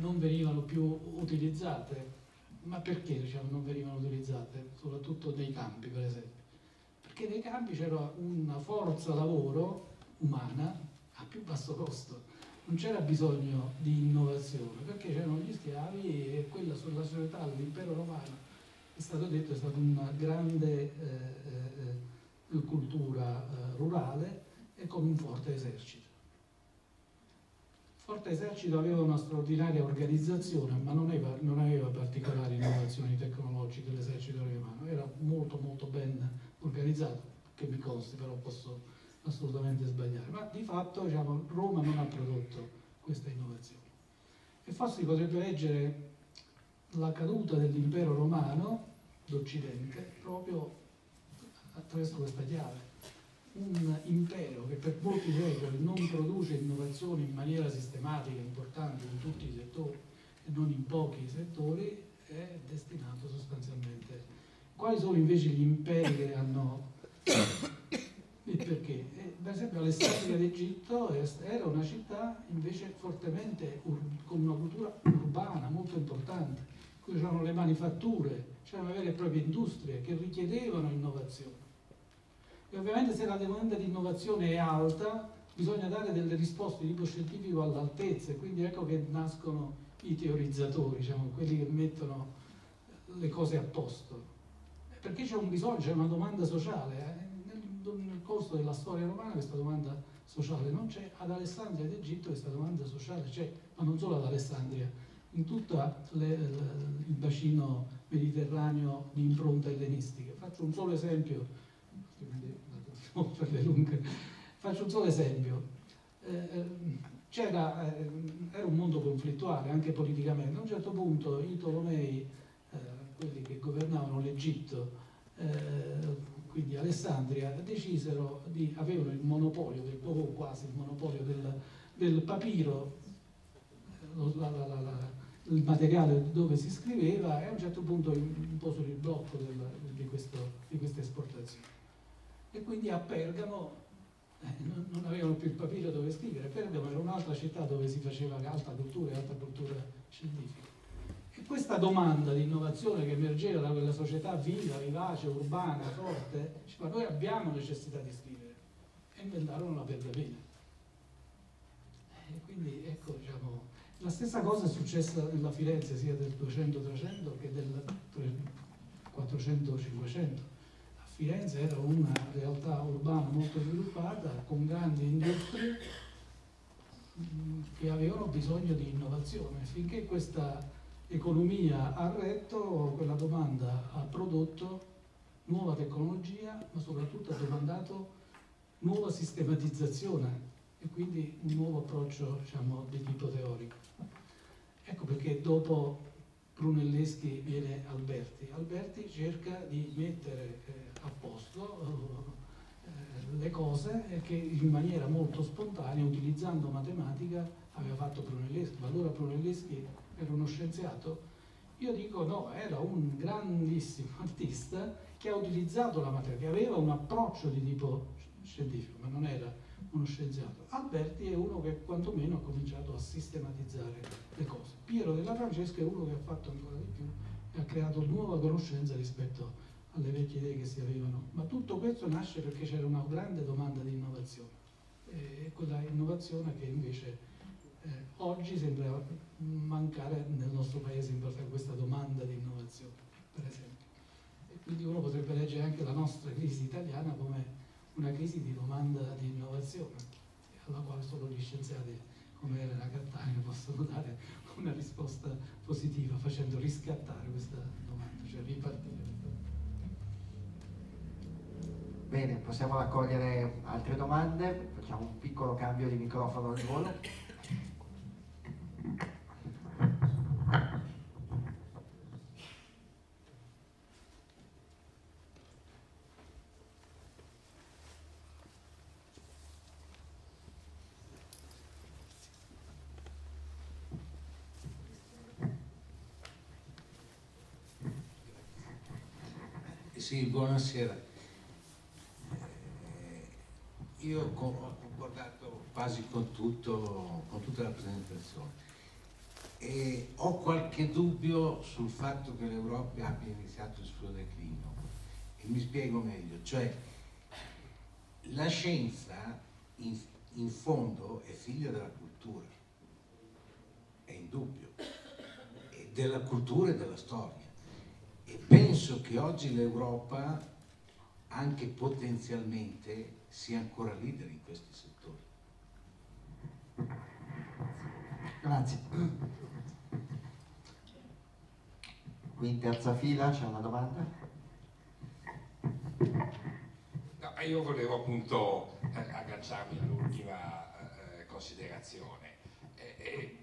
non venivano più utilizzate. Ma perché diciamo, non venivano utilizzate? Soprattutto nei campi, per esempio. Perché nei campi c'era una forza lavoro umana a più basso costo. Non c'era bisogno di innovazione, perché c'erano gli schiavi e quella sulla società dell'impero romano è stato detto è stata una grande eh, eh, cultura eh, rurale e con un forte esercito. Forte esercito aveva una straordinaria organizzazione, ma non aveva, non aveva particolari innovazioni tecnologiche l'esercito romano, era molto molto ben organizzato, che mi consti, però posso assolutamente sbagliare, ma di fatto diciamo, Roma non ha prodotto questa innovazione. E forse si potrebbe leggere la caduta dell'impero romano d'Occidente proprio attraverso questa chiave un impero che per molti secoli non produce innovazioni in maniera sistematica importante in tutti i settori e non in pochi settori è destinato sostanzialmente. Quali sono invece gli imperi che hanno e perché? Eh, per esempio Alessandria d'Egitto era una città invece fortemente con una cultura urbana molto importante, qui c'erano le manifatture, c'erano vere e proprie industrie che richiedevano innovazione e ovviamente se la domanda di innovazione è alta, bisogna dare delle risposte di tipo scientifico all'altezza e quindi ecco che nascono i teorizzatori, diciamo, quelli che mettono le cose a posto. Perché c'è un bisogno, c'è una domanda sociale. Eh? Nel, nel corso della storia romana questa domanda sociale non c'è, ad Alessandria d'Egitto questa domanda sociale c'è, ma non solo ad Alessandria, in tutto il bacino mediterraneo di impronta ellenistica. Faccio un solo esempio per le lunghe. Faccio un solo esempio. Eh, c'era, eh, era un mondo conflittuale anche politicamente. A un certo punto i Tolomei, eh, quelli che governavano l'Egitto, quindi Alessandria, decisero di, avevano il monopolio, del, quasi il monopolio del, del papiro, la, la, la, il materiale dove si scriveva e a un certo punto imposero il blocco del, di, questo, di queste esportazioni e quindi a Pergamo eh, non, avevano più il papiro dove scrivere. Pergamo era un'altra città dove si faceva alta cultura e alta cultura scientifica. E questa domanda di innovazione che emergeva da quella società viva, vivace, urbana, forte, diceva noi abbiamo necessità di scrivere e inventarono la pergamena. E quindi ecco, diciamo, la stessa cosa è successa nella Firenze sia del 200-300 che del 400-500 Firenze era una realtà urbana molto sviluppata, con grandi industrie mm, che avevano bisogno di innovazione. Finché questa economia ha retto, quella domanda ha prodotto nuova tecnologia, ma soprattutto ha domandato nuova sistematizzazione e quindi un nuovo approccio diciamo, di tipo teorico. Ecco perché dopo Brunelleschi viene Alberti. Alberti cerca di mettere eh, a posto eh, le cose che in maniera molto spontanea, utilizzando matematica, aveva fatto Brunelleschi. Allora Brunelleschi era uno scienziato? Io dico no, era un grandissimo artista che ha utilizzato la matematica, aveva un approccio di tipo scientifico, ma non era uno scienziato. Alberti è uno che quantomeno ha cominciato a sistematizzare le cose. Piero della Francesca è uno che ha fatto ancora di più e ha creato nuova conoscenza rispetto alle vecchie idee che si avevano. Ma tutto questo nasce perché c'era una grande domanda di innovazione. E quella innovazione che invece eh, oggi sembra mancare nel nostro paese in a questa domanda di innovazione, per esempio. E quindi uno potrebbe leggere anche la nostra crisi italiana come una crisi di domanda di innovazione, alla quale solo gli scienziati come Elena Cattaneo possono dare una risposta positiva facendo riscattare questa domanda, cioè ripartire. Bene, possiamo raccogliere altre domande? Facciamo un piccolo cambio di microfono al volo. Sì, buonasera. Io ho concordato quasi con, tutto, con tutta la presentazione. E ho qualche dubbio sul fatto che l'Europa abbia iniziato il suo declino. E mi spiego meglio, cioè la scienza in, in fondo è figlia della cultura, è indubbio, e della cultura e della storia. E penso che oggi l'Europa, anche potenzialmente, sia ancora leader in questi settori. Grazie. Qui in terza fila c'è una domanda. No, io volevo appunto eh, agganciarmi all'ultima eh, considerazione. Eh, eh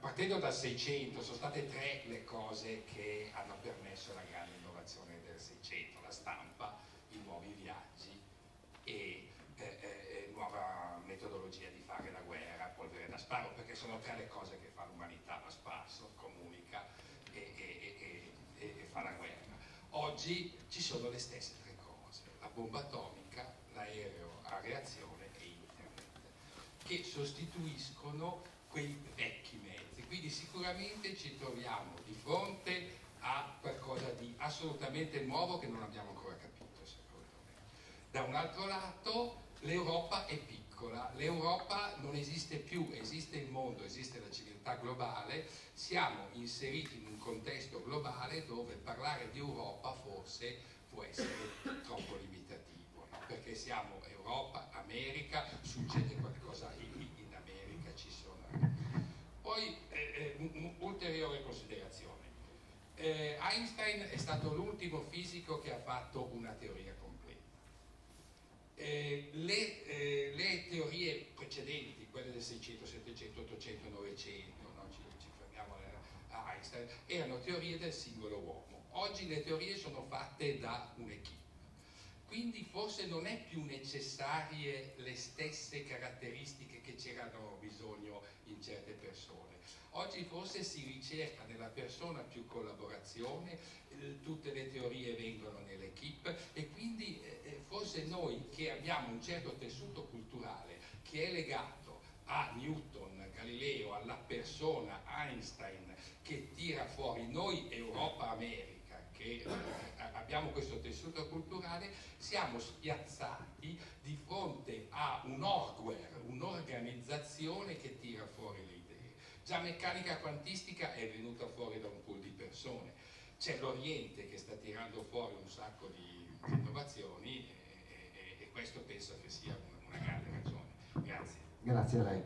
partendo dal 600 sono state tre le cose che hanno permesso la grande innovazione del 600, la stampa, e eh, eh, nuova metodologia di fare la guerra, polvere da sparo, perché sono tre le cose che fa l'umanità, a spasso, comunica e, e, e, e, fa la guerra. Oggi ci sono le stesse tre cose, la bomba atomica, l'aereo a reazione e internet, che sostituiscono quei vecchi mezzi. Quindi sicuramente ci troviamo di fronte a qualcosa di assolutamente nuovo che non abbiamo ancora capito. Da un altro lato l'Europa è piccola, l'Europa non esiste più, esiste il mondo, esiste la civiltà globale, siamo inseriti in un contesto globale dove parlare di Europa forse può essere troppo limitativo, no? perché siamo Europa, America, succede qualcosa in poi eh, eh ulteriore considerazione. Eh, Einstein è stato l'ultimo fisico che ha fatto una teoria. Eh, le, eh, le, teorie precedenti, quelle del 600, 700, 800, 900, no? ci, ci fermiamo a Einstein, erano teorie del singolo uomo. Oggi le teorie sono fatte da un'equipe. Quindi forse non è più necessarie le stesse caratteristiche che c'erano bisogno in certe persone. Oggi forse si ricerca nella persona più collaborazione, eh, tutte le teorie vengono nell'equipe e quindi eh, eh, forse noi che abbiamo un certo tessuto culturale che è legato a Newton, Galileo, alla persona Einstein che tira fuori noi Europa America che eh, abbiamo questo tessuto culturale, siamo spiazzati di fronte a un hardware, un'organizzazione che tira fuori le. Già meccanica quantistica è venuta fuori da un pool di persone, c'è l'Oriente che sta tirando fuori un sacco di innovazioni e, e, e questo penso che sia una, una grande ragione. Grazie. Grazie a lei.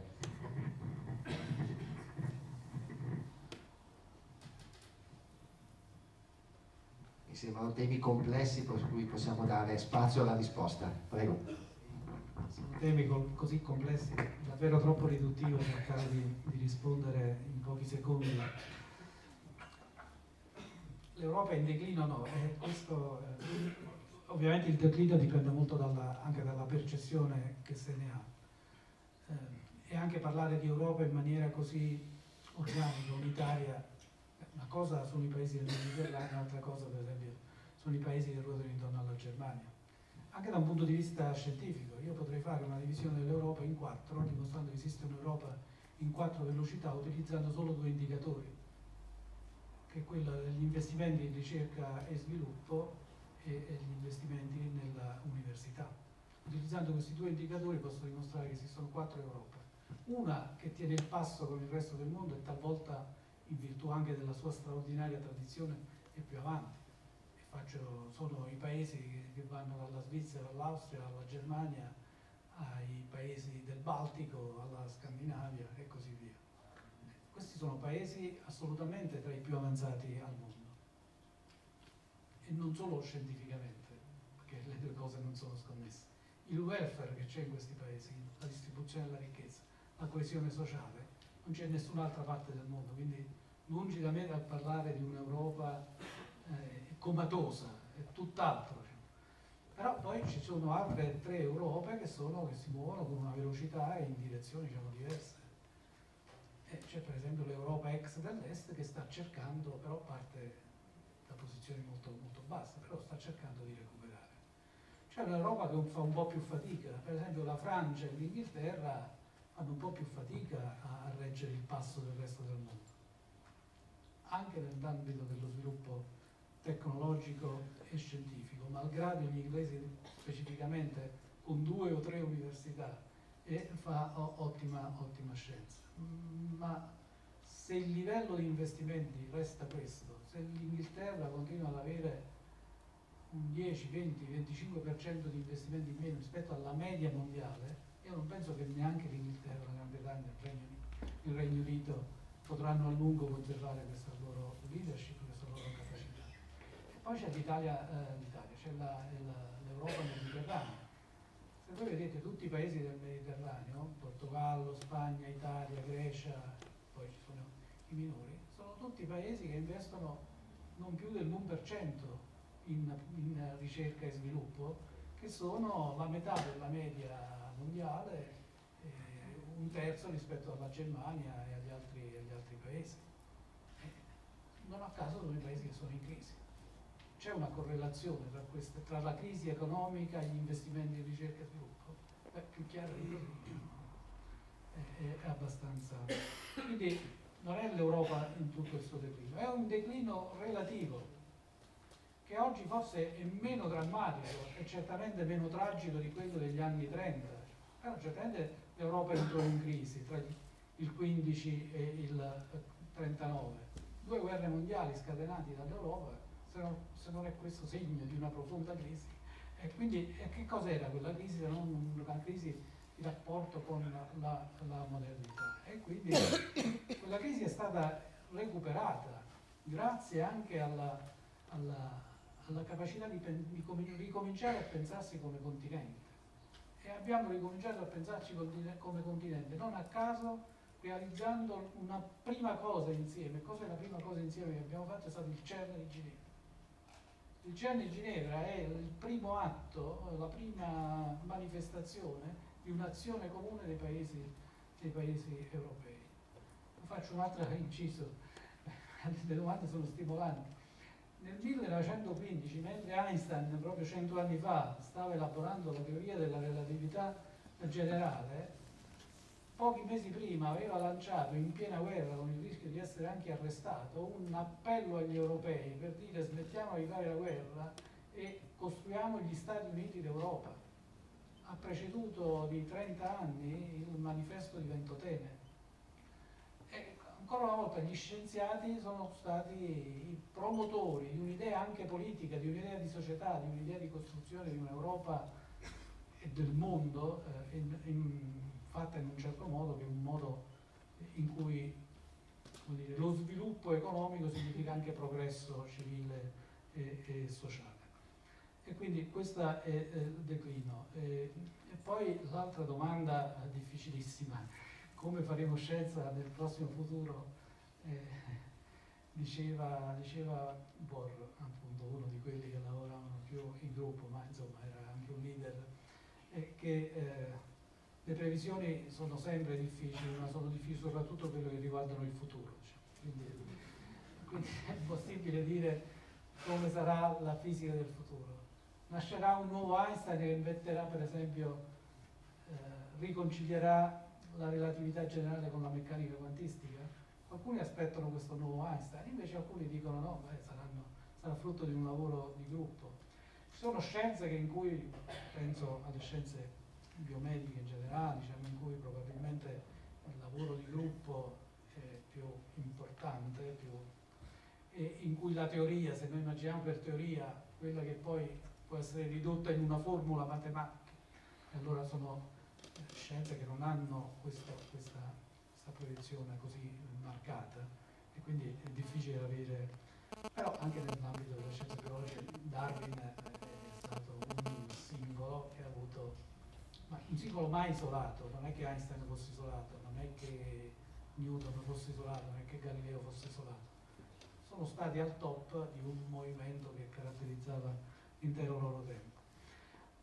Mi sembrano temi complessi per cui possiamo dare spazio alla risposta. Prego. Sono temi così complessi, davvero troppo riduttivo cercare di, di rispondere in pochi secondi. L'Europa è in declino no, e questo, eh, ovviamente il declino dipende molto dalla, anche dalla percezione che se ne ha. Eh, e anche parlare di Europa in maniera così organica, unitaria, una cosa sono i paesi del Mediterraneo, un'altra cosa per esempio sono i paesi che ruotano intorno alla Germania. Anche da un punto di vista scientifico, io potrei fare una divisione dell'Europa in quattro, dimostrando che esiste un'Europa in quattro velocità utilizzando solo due indicatori, che è quello degli investimenti in ricerca e sviluppo e, e gli investimenti nella università. Utilizzando questi due indicatori posso dimostrare che esistono quattro Europe. Una che tiene il passo con il resto del mondo e talvolta in virtù anche della sua straordinaria tradizione è più avanti. Faccio, sono i paesi che vanno dalla Svizzera all'Austria, alla Germania, ai paesi del Baltico, alla Scandinavia e così via. Questi sono paesi assolutamente tra i più avanzati al mondo. E non solo scientificamente, perché le due cose non sono sconnesse. Il welfare che c'è in questi paesi, la distribuzione della ricchezza, la coesione sociale, non c'è in nessun'altra parte del mondo, quindi lungi da me dal parlare di un'Europa eh, comatosa, è tutt'altro. Cioè. Però poi ci sono altre tre Europe che, sono, che si muovono con una velocità e in direzioni diciamo, diverse. C'è per esempio l'Europa ex dell'est che sta cercando, però parte da posizioni molto, molto basse, però sta cercando di recuperare. C'è un'Europa che fa un po' più fatica, per esempio la Francia e l'Inghilterra fanno un po' più fatica a reggere il passo del resto del mondo, anche nell'ambito dello sviluppo tecnologico e scientifico, malgrado gli inglesi specificamente con due o tre università e fa ottima, ottima scienza. Ma se il livello di investimenti resta questo, se l'Inghilterra continua ad avere un 10, 20, 25% di investimenti in meno rispetto alla media mondiale, io non penso che neanche l'Inghilterra, la Gran Bretagna, il Regno, il Regno Unito potranno a lungo conservare questa loro leadership, questa loro capacità. E poi c'è l'Italia, eh, l'Italia c'è l'Europa mediterranea. Voi vedete tutti i paesi del Mediterraneo, Portogallo, Spagna, Italia, Grecia, poi ci sono i minori, sono tutti paesi che investono non più dell'1% in, in ricerca e sviluppo, che sono la metà della media mondiale, eh, un terzo rispetto alla Germania e agli altri, agli altri paesi. Eh, non a caso sono i paesi che sono in crisi. C'è una correlazione tra, queste, tra, la crisi economica e gli investimenti in ricerca e sviluppo? Beh, più chiaro di. È, è abbastanza. Quindi non è l'Europa in tutto questo declino, è un declino relativo che oggi forse è meno drammatico e certamente meno tragico di quello degli anni 30, però certamente l'Europa entrò in crisi tra il 15 e il 39. Due guerre mondiali scatenate dall'Europa, se non, se non, è questo segno di una profonda crisi. E quindi e che cos'era quella crisi se non una crisi di rapporto con la, la modernità? E quindi quella crisi è stata recuperata grazie anche alla, alla, alla capacità di, di ricominciare a pensarsi come continente e abbiamo ricominciato a pensarci come continente, non a caso realizzando una prima cosa insieme. Cos'è la prima cosa insieme che abbiamo fatto? È stato il CERN di Ginevra. Il CERN di Ginevra è il primo atto, la prima manifestazione di un'azione comune dei paesi, dei paesi europei. Faccio un altro inciso, le domande sono stimolanti nel 1915, mentre Einstein, proprio cento anni fa, stava elaborando la teoria della relatività generale, pochi mesi prima aveva lanciato in piena guerra, con il rischio di essere anche arrestato, un appello agli europei per dire smettiamo di fare la guerra e costruiamo gli Stati Uniti d'Europa. Ha preceduto di 30 anni il manifesto di Ventotene ancora una volta gli scienziati sono stati i promotori di un'idea anche politica, di un'idea di società, di un'idea di costruzione di un'Europa e del mondo eh, in, in, fatta in un certo modo, che è un modo in cui dire, lo sviluppo economico significa anche progresso civile e, e sociale. E quindi questo è il declino. E, e poi l'altra domanda difficilissima come faremo scienza nel prossimo futuro, eh, diceva, diceva Bor, appunto uno di quelli che lavoravano più in gruppo, ma insomma era anche un leader, eh, che eh, le previsioni sono sempre difficili, ma sono difficili soprattutto quello che riguardano il futuro. Cioè, quindi, quindi è impossibile dire come sarà la fisica del futuro. Nascerà un nuovo Einstein che inventerà per esempio, eh, riconcilierà la relatività generale con la meccanica quantistica? Alcuni aspettano questo nuovo Einstein, invece alcuni dicono no, beh, saranno, sarà frutto di un lavoro di gruppo. Ci sono scienze in cui, penso alle scienze biomediche in generale, diciamo, in cui probabilmente il lavoro di gruppo è più importante, più, e in cui la teoria, se noi immaginiamo per teoria quella che poi può essere ridotta in una formula matematica, allora sono scienze che non hanno questa, questa, questa proiezione così marcata. E quindi è difficile avere, però anche nell'ambito delle scienze biologiche Darwin è stato un singolo ma un singolo mai isolato, non è che Einstein fosse isolato, non è che Newton fosse isolato, non è che Galileo fosse isolato, sono stati al top di un movimento che caratterizzava l'intero loro tempo.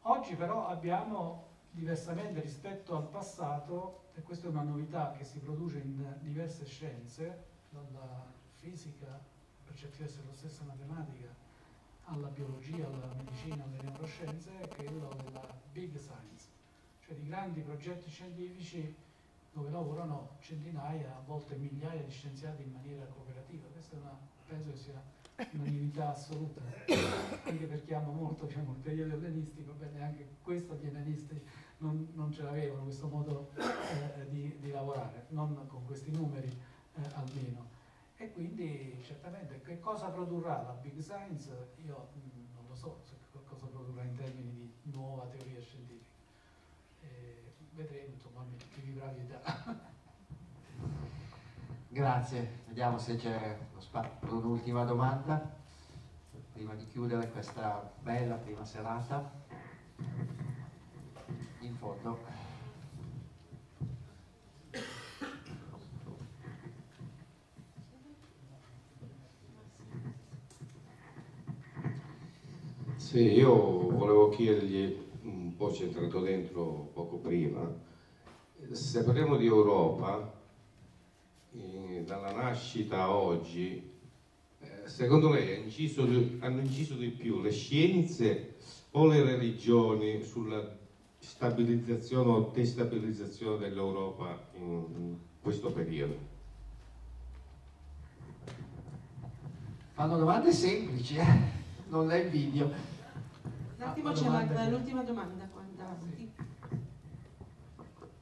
Oggi però abbiamo diversamente rispetto al passato, e questa è una novità che si produce in diverse scienze, dalla fisica per certi versi la stessa matematica, alla biologia, alla medicina, alle neuroscienze, è quello della big science, cioè di grandi progetti scientifici dove lavorano centinaia, a volte migliaia di scienziati in maniera cooperativa. Questa è una, penso che sia un'unità assoluta, anche perché amo molto diciamo, il periodo ellenistico, bene, anche questo gli ellenisti non, non ce l'avevano, questo modo eh, di, di, lavorare, non con questi numeri eh, almeno. E quindi certamente che cosa produrrà la Big Science? Io mh, mm, non lo so cosa produrrà in termini di nuova teoria scientifica. Eh, vedremo, insomma, mi, mi vivrà vita. Grazie, vediamo se c'è un'ultima domanda prima di chiudere questa bella prima serata. In fondo. Sì, io volevo chiedergli, un po' c'è entrato dentro poco prima, se parliamo di Europa, dalla nascita a oggi, eh, secondo lei inciso di, hanno inciso di più le scienze o le religioni sulla stabilizzazione o destabilizzazione dell'Europa in questo periodo? Fanno domande semplici, eh? non le invidio. Un attimo c'è l'ultima domanda. Quando...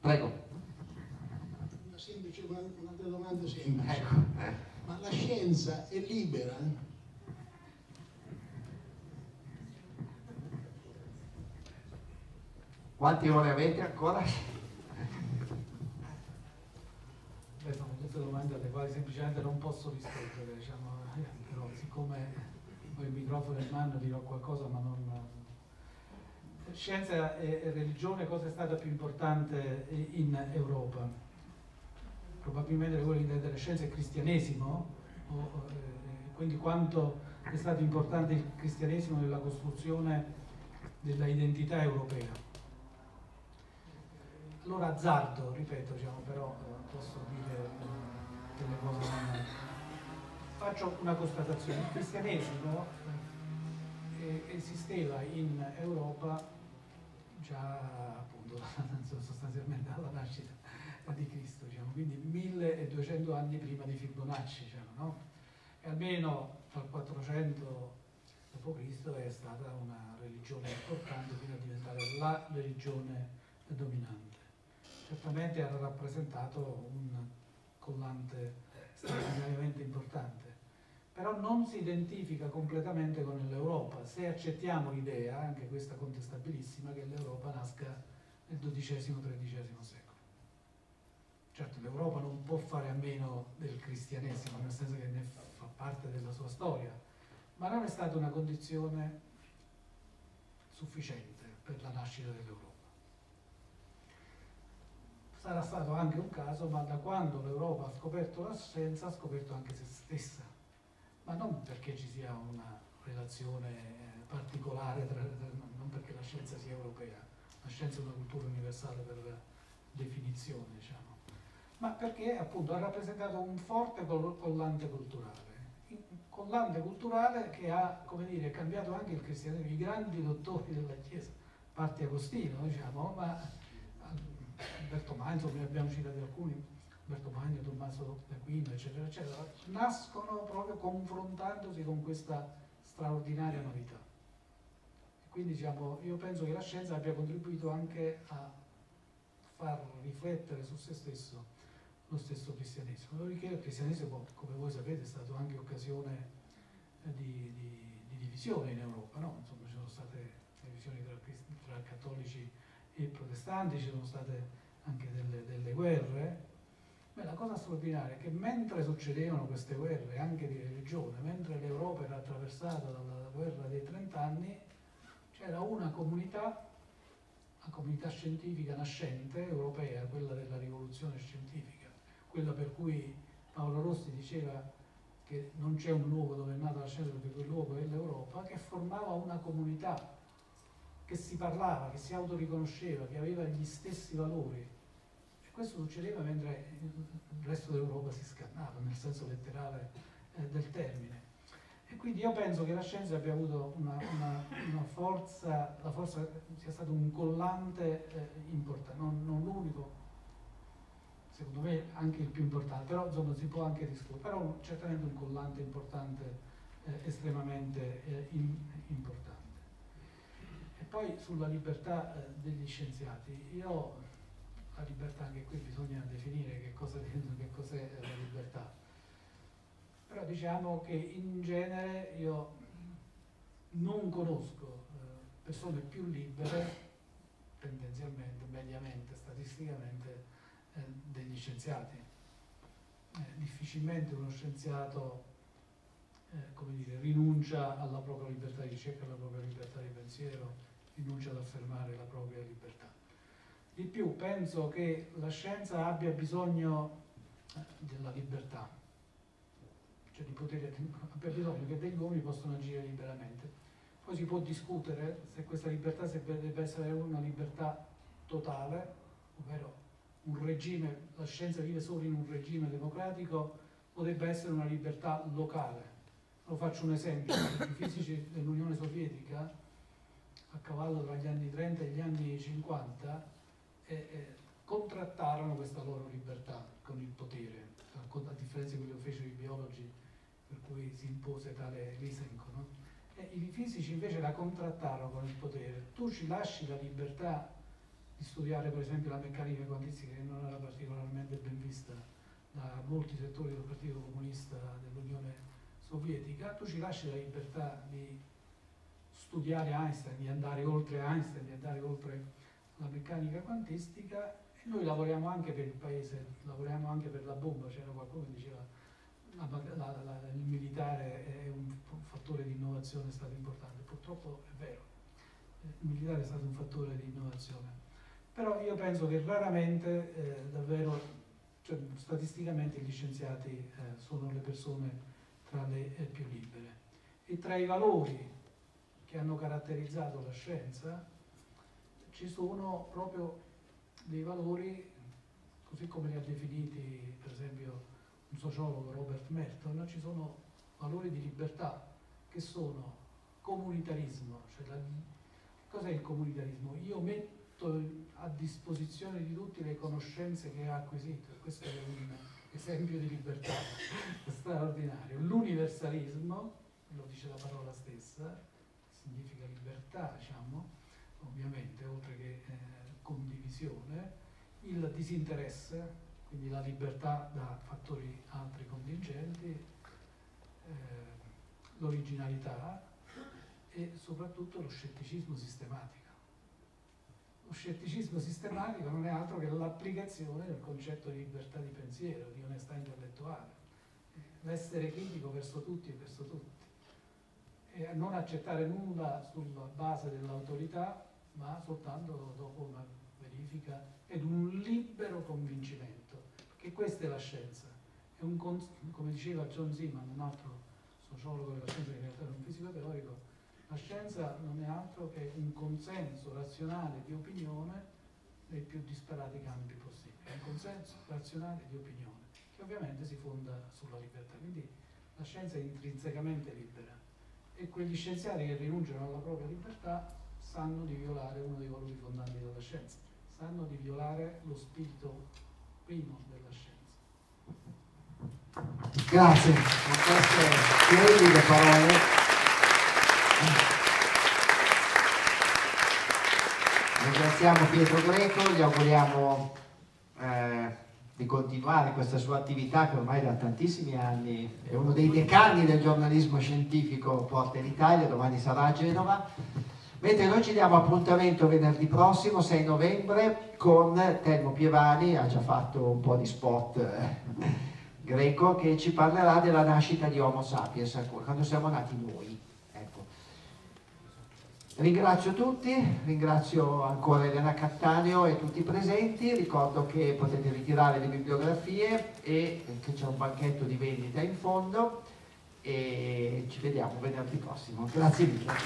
Prego un'altra domanda semplice. Ecco. Ma la scienza è libera? Quanti ore avete ancora? Beh, sono tutte domande alle quali semplicemente non posso rispondere, diciamo, però siccome ho il microfono in mano dirò qualcosa ma non... Scienza e religione, cosa è stata più importante in Europa? probabilmente di intendere scienza e cristianesimo, o, eh, quindi quanto è stato importante il cristianesimo nella costruzione della identità europea. Allora azzardo, ripeto, diciamo, però eh, posso dire eh, delle cose non... Faccio una constatazione, il cristianesimo eh, esisteva in Europa già appunto sostanzialmente alla nascita di Cristo, diciamo, quindi 1200 anni prima di Fibonacci, diciamo, no? E almeno dal 400 d.C. è stata una religione importante fino a diventare la religione dominante. Certamente ha rappresentato un collante straordinariamente importante, però non si identifica completamente con l'Europa, se accettiamo l'idea, anche questa contestabilissima, che l'Europa nasca nel XII-XIII secolo. Certo, l'Europa non può fare a meno del cristianesimo, nel senso che ne fa parte della sua storia, ma non è stata una condizione sufficiente per la nascita dell'Europa. Sarà stato anche un caso, ma da quando l'Europa ha scoperto la scienza ha scoperto anche se stessa, ma non perché ci sia una relazione particolare, tra, non perché la scienza sia europea, la scienza è una cultura universale per definizione, diciamo ma perché appunto ha rappresentato un forte collante culturale. Un collante culturale che ha, come dire, cambiato anche il cristianesimo, i grandi dottori della Chiesa, parte Agostino, diciamo, ma Alberto Magno, ne abbiamo citato alcuni, Magno, Tommaso d'Aquino, eccetera, eccetera, nascono proprio confrontandosi con questa straordinaria novità. Quindi diciamo, io penso che la scienza abbia contribuito anche a far riflettere su se stesso lo stesso cristianesimo. Dopodiché il cristianesimo, come voi sapete, è stato anche occasione di, di, di divisione in Europa, no? Insomma, ci sono state divisioni tra, tra, cattolici e protestanti, ci sono state anche delle, delle guerre. Beh, la cosa straordinaria è che mentre succedevano queste guerre, anche di religione, mentre l'Europa era attraversata dalla guerra dei trent'anni, c'era una comunità la comunità scientifica nascente europea, quella della rivoluzione scientifica, quella per cui Paolo Rossi diceva che non c'è un luogo dove è nata la scienza perché quel luogo è l'Europa, che formava una comunità che si parlava, che si autoriconosceva, che aveva gli stessi valori. Questo succedeva mentre il resto dell'Europa si scannava, nel senso letterale eh, del termine. E quindi io penso che la scienza abbia avuto una, una, una forza, la forza sia stato un collante eh, importante, non, non l'unico, secondo me anche il più importante, però insomma si può anche discutere, però certamente un collante importante, eh, estremamente eh, in, importante. E poi sulla libertà eh, degli scienziati, io la libertà anche qui bisogna definire che, cosa, cos'è la libertà. Però diciamo che in genere io non conosco eh, persone più libere, tendenzialmente, mediamente, statisticamente, eh, degli scienziati. Eh, difficilmente uno scienziato come dire, rinuncia alla propria libertà di ricerca, alla propria libertà di pensiero, rinuncia ad affermare la propria libertà. Di più, penso che la scienza abbia bisogno della libertà, cioè di poter, abbia bisogno che degli uomini possano agire liberamente. Poi si può discutere se questa libertà se essere una libertà totale, ovvero un regime, la scienza vive solo in un regime democratico, potrebbe essere una libertà locale. Lo faccio un esempio, i fisici dell'Unione Sovietica a cavallo tra gli anni 30 e gli anni 50 eh, eh, contrattarono questa loro libertà con il potere, a differenza di quello che fecero i biologi, per cui si impose tale Lysenko. No? I fisici invece la contrattarono con il potere. Tu ci lasci la libertà di studiare per esempio la meccanica quantistica che non era particolarmente ben vista da molti settori del Partito Comunista dell'Unione Sovietica, tu ci lasci la libertà di studiare Einstein, di andare oltre Einstein, di andare oltre la meccanica quantistica e noi lavoriamo anche per il paese, lavoriamo anche per la bomba, c'era qualcuno che diceva la, la, la, il militare è un, fattore di innovazione, è stato importante, purtroppo è vero, il militare è stato un fattore di innovazione però io penso che raramente, eh, davvero, cioè, statisticamente gli scienziati eh, sono le persone tra le eh, più libere. E tra i valori che hanno caratterizzato la scienza ci sono proprio dei valori, così come li ha definiti per esempio un sociologo Robert Merton, ci sono valori di libertà che sono comunitarismo, cioè la, cos'è il comunitarismo? Io metto a disposizione di tutti le conoscenze che ha acquisito. Questo è un esempio di libertà straordinario. L'universalismo, lo dice la parola stessa, significa libertà, diciamo, ovviamente, oltre che eh, condivisione, il disinteresse, quindi la libertà da fattori altri contingenti, eh, l'originalità e soprattutto lo scetticismo sistematico. Lo scetticismo sistematico non è altro che l'applicazione del concetto di libertà di pensiero, di onestà intellettuale, l'essere critico verso tutti e verso tutti, e non accettare nulla sulla base dell'autorità, ma soltanto dopo una verifica ed un libero convincimento, che questa è la scienza. È un, come diceva John Zeman, un altro sociologo della scienza in realtà un fisico teorico, la scienza non è altro che un consenso razionale di opinione nei più disparati campi possibili, un consenso razionale di opinione, che ovviamente si fonda sulla libertà. Quindi la scienza è intrinsecamente libera e quegli scienziati che rinunciano alla propria libertà sanno di violare uno dei valori fondanti della scienza, sanno di violare lo spirito primo della scienza. Grazie, con queste splendide parole Ringraziamo Pietro Greco, gli auguriamo eh, di continuare questa sua attività che ormai da tantissimi anni è uno dei decani del giornalismo scientifico porta in Italia, domani sarà a Genova. Mentre noi ci diamo appuntamento venerdì prossimo, 6 novembre, con Telmo Pievani, ha già fatto un po' di spot eh, greco, che ci parlerà della nascita di Homo sapiens, quando siamo nati noi. Ringrazio tutti, ringrazio ancora Elena Cattaneo e tutti i presenti, ricordo che potete ritirare le bibliografie e che c'è un banchetto di vendita in fondo e ci vediamo venerdì prossimo. Grazie mille.